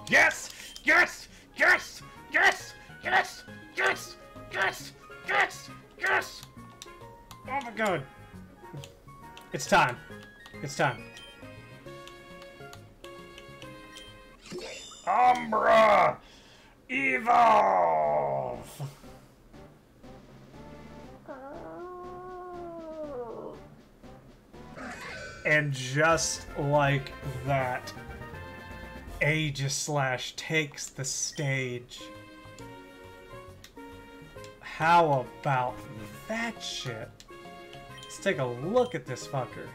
Yes! Yes! Yes! Yes! Yes! Yes! Yes! Yes! Yes! Oh my god. It's time. It's time. Umbra! Evolve! And just like that, Aegislash takes the stage. How about that shit? Let's take a look at this fucker.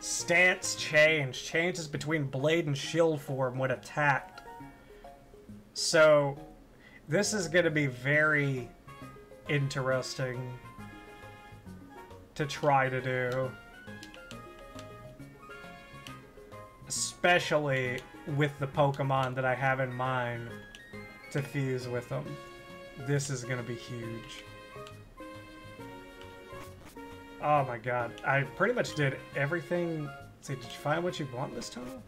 Stance change. Changes between blade and shield form when attacked. So, this is going to be very interesting to try to do. Especially with the Pokemon that I have in mind to fuse with them. This is going to be huge. Oh my god. I pretty much did everything. See, did you find what you want this time?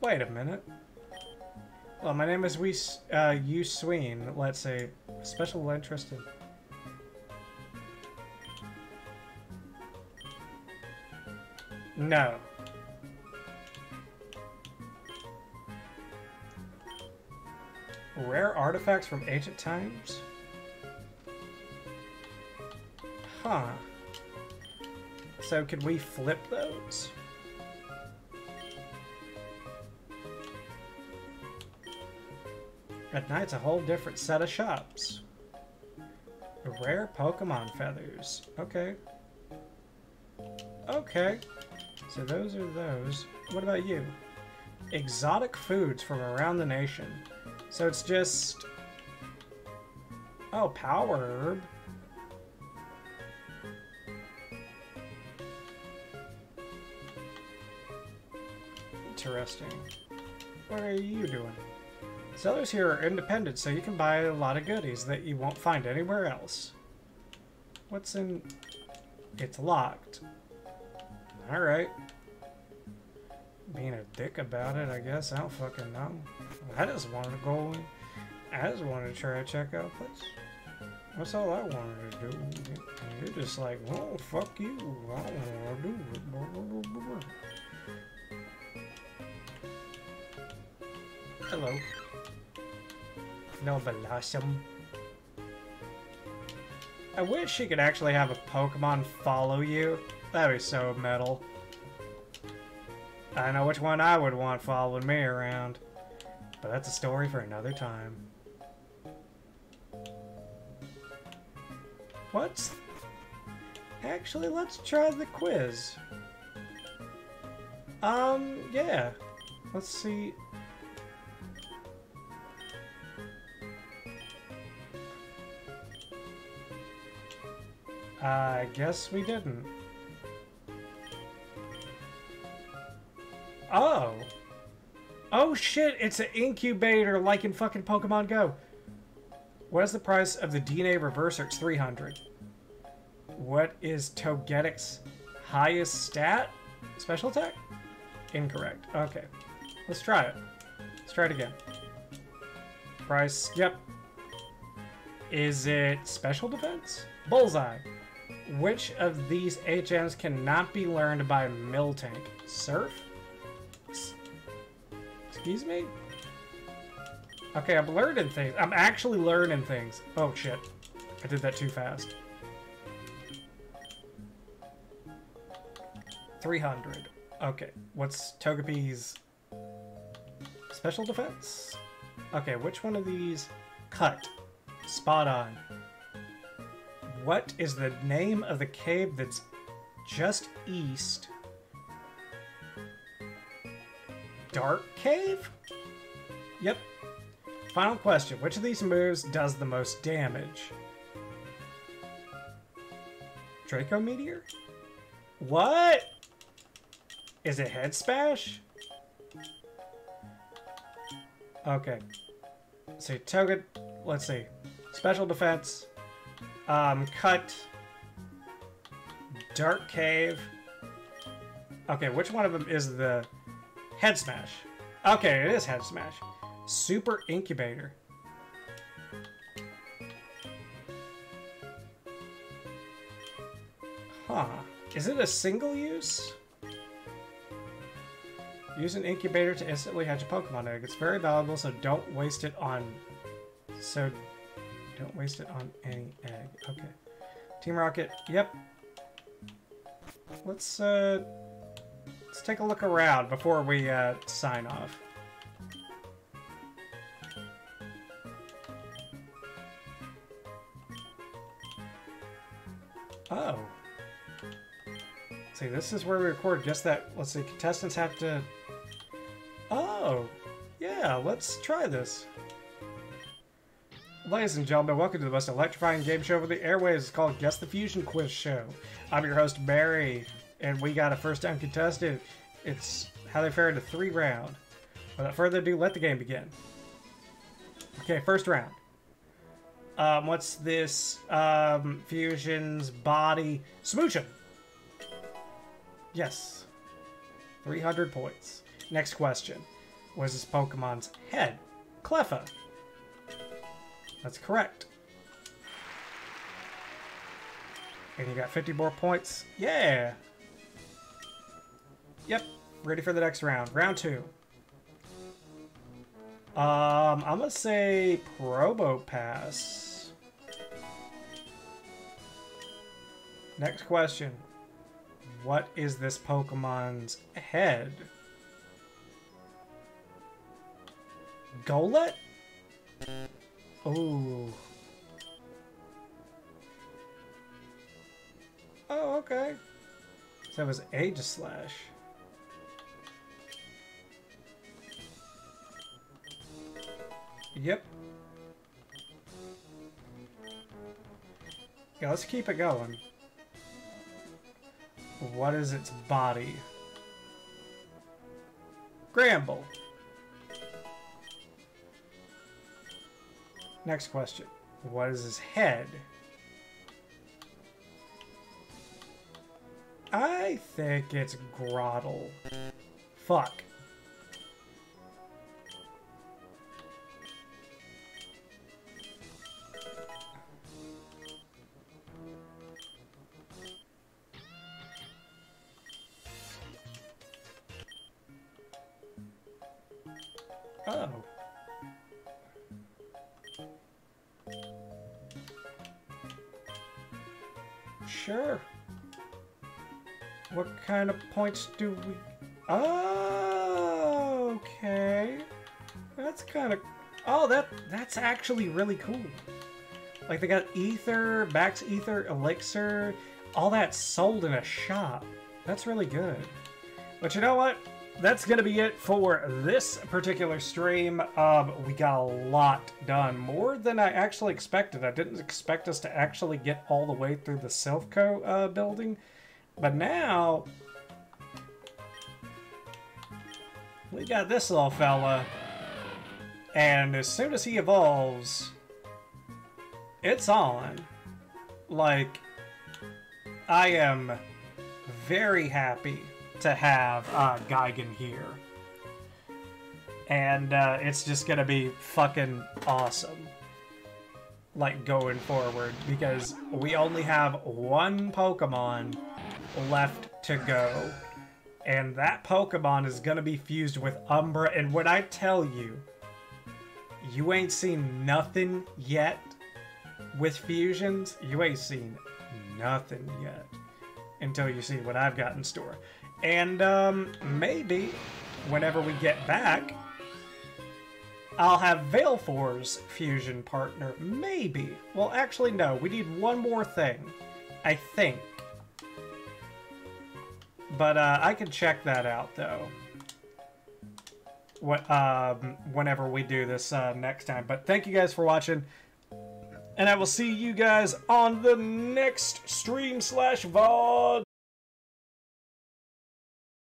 Wait a minute. Well, my name is Weiss, uh, Yu Sween. Let's say special interest in. No. Rare artifacts from ancient times? Huh. So could we flip those? At night, it's a whole different set of shops. Rare Pokemon feathers. Okay. Okay. So those are those. What about you? Exotic foods from around the nation. So it's just... Oh, Power Herb. Interesting. What are you doing? Sellers here are independent, so you can buy a lot of goodies that you won't find anywhere else. What's in... It's locked. Alright. Being a dick about it, I guess. I don't fucking know. I just wanted to go. I just wanted to try to check out place. That's all I wanted to do. You're just like, well, fuck you. I don't want to do it. Hello. No Blossom. I wish you could actually have a Pokemon follow you. That'd be so metal. I know which one I would want following me around. But that's a story for another time. What's... Actually, let's try the quiz. Um, yeah. Let's see. I guess we didn't. Oh. Oh shit, it's an incubator like in fucking Pokemon Go. What is the price of the DNA reverser? It's 300. What is Togetic's highest stat? Special attack? Incorrect. Okay. Let's try it. Let's try it again. Price, yep. Is it special defense? Bullseye. Which of these HMs cannot be learned by Miltank? Surf? Excuse me? Okay, I'm learning things. I'm actually learning things. Oh shit. I did that too fast. 300. Okay, what's Togepi's special defense? Okay, which one of these? Cut. Spot on. What is the name of the cave that's just east? Dark Cave? Yep. Final question. Which of these moves does the most damage? Draco Meteor? What? Is it Head Smash? Okay. So Toga, let's see. Special defense. Um, cut. Dark Cave. Okay, which one of them is the Head Smash? Okay, it is Head Smash. Super Incubator. Huh. Is it a single use? Use an incubator to instantly hatch a Pokemon egg. It's very valuable, so don't waste it on... So, don't waste it on any egg. Okay. Team Rocket, yep. Let's, uh... Let's take a look around before we, uh, sign off. Oh. See, this is where we record just that. Let's see, contestants have to. Oh, yeah, let's try this. Ladies and gentlemen, welcome to the most electrifying game show over the airwaves. It's called Guess the Fusion Quiz Show. I'm your host, Barry, and we got a first time contestant. It's how they fare in a three round. Without further ado, let the game begin. Okay, first round. Um, what's this? Um, Fusion's body. Smoochum! Yes. 300 points. Next question. Was this Pokemon's head? Cleffa. That's correct. And you got 50 more points. Yeah! Yep. Ready for the next round. Round two. Um, I'm gonna say Probopass. Next question. What is this Pokemon's head? Golett? Ooh. Oh, okay. So it was slash. Yep. Yeah, let's keep it going. What is its body? Gramble. Next question. What is his head? I think it's Grottle. Fuck. Kind of points do we... Oh, okay. That's kind of... Oh, that that's actually really cool. Like, they got ether, max ether, elixir, all that sold in a shop. That's really good. But you know what? That's going to be it for this particular stream. Um, we got a lot done. More than I actually expected. I didn't expect us to actually get all the way through the Silph Co uh, building. But now... We got this little fella. And as soon as he evolves, it's on. Like, I am very happy to have uh, Gigan here. And uh, it's just gonna be fucking awesome. Like, going forward, because we only have one Pokemon left to go. And that Pokemon is gonna be fused with Umbra, and when I tell you, you ain't seen nothing yet with fusions, you ain't seen nothing yet until you see what I've got in store. And um, maybe whenever we get back, I'll have Valefor's fusion partner. Maybe. Well, actually, no. We need one more thing. I think. But uh, I can check that out, though. What, um, whenever we do this uh, next time. But thank you guys for watching. And I will see you guys on the next stream slash VOD.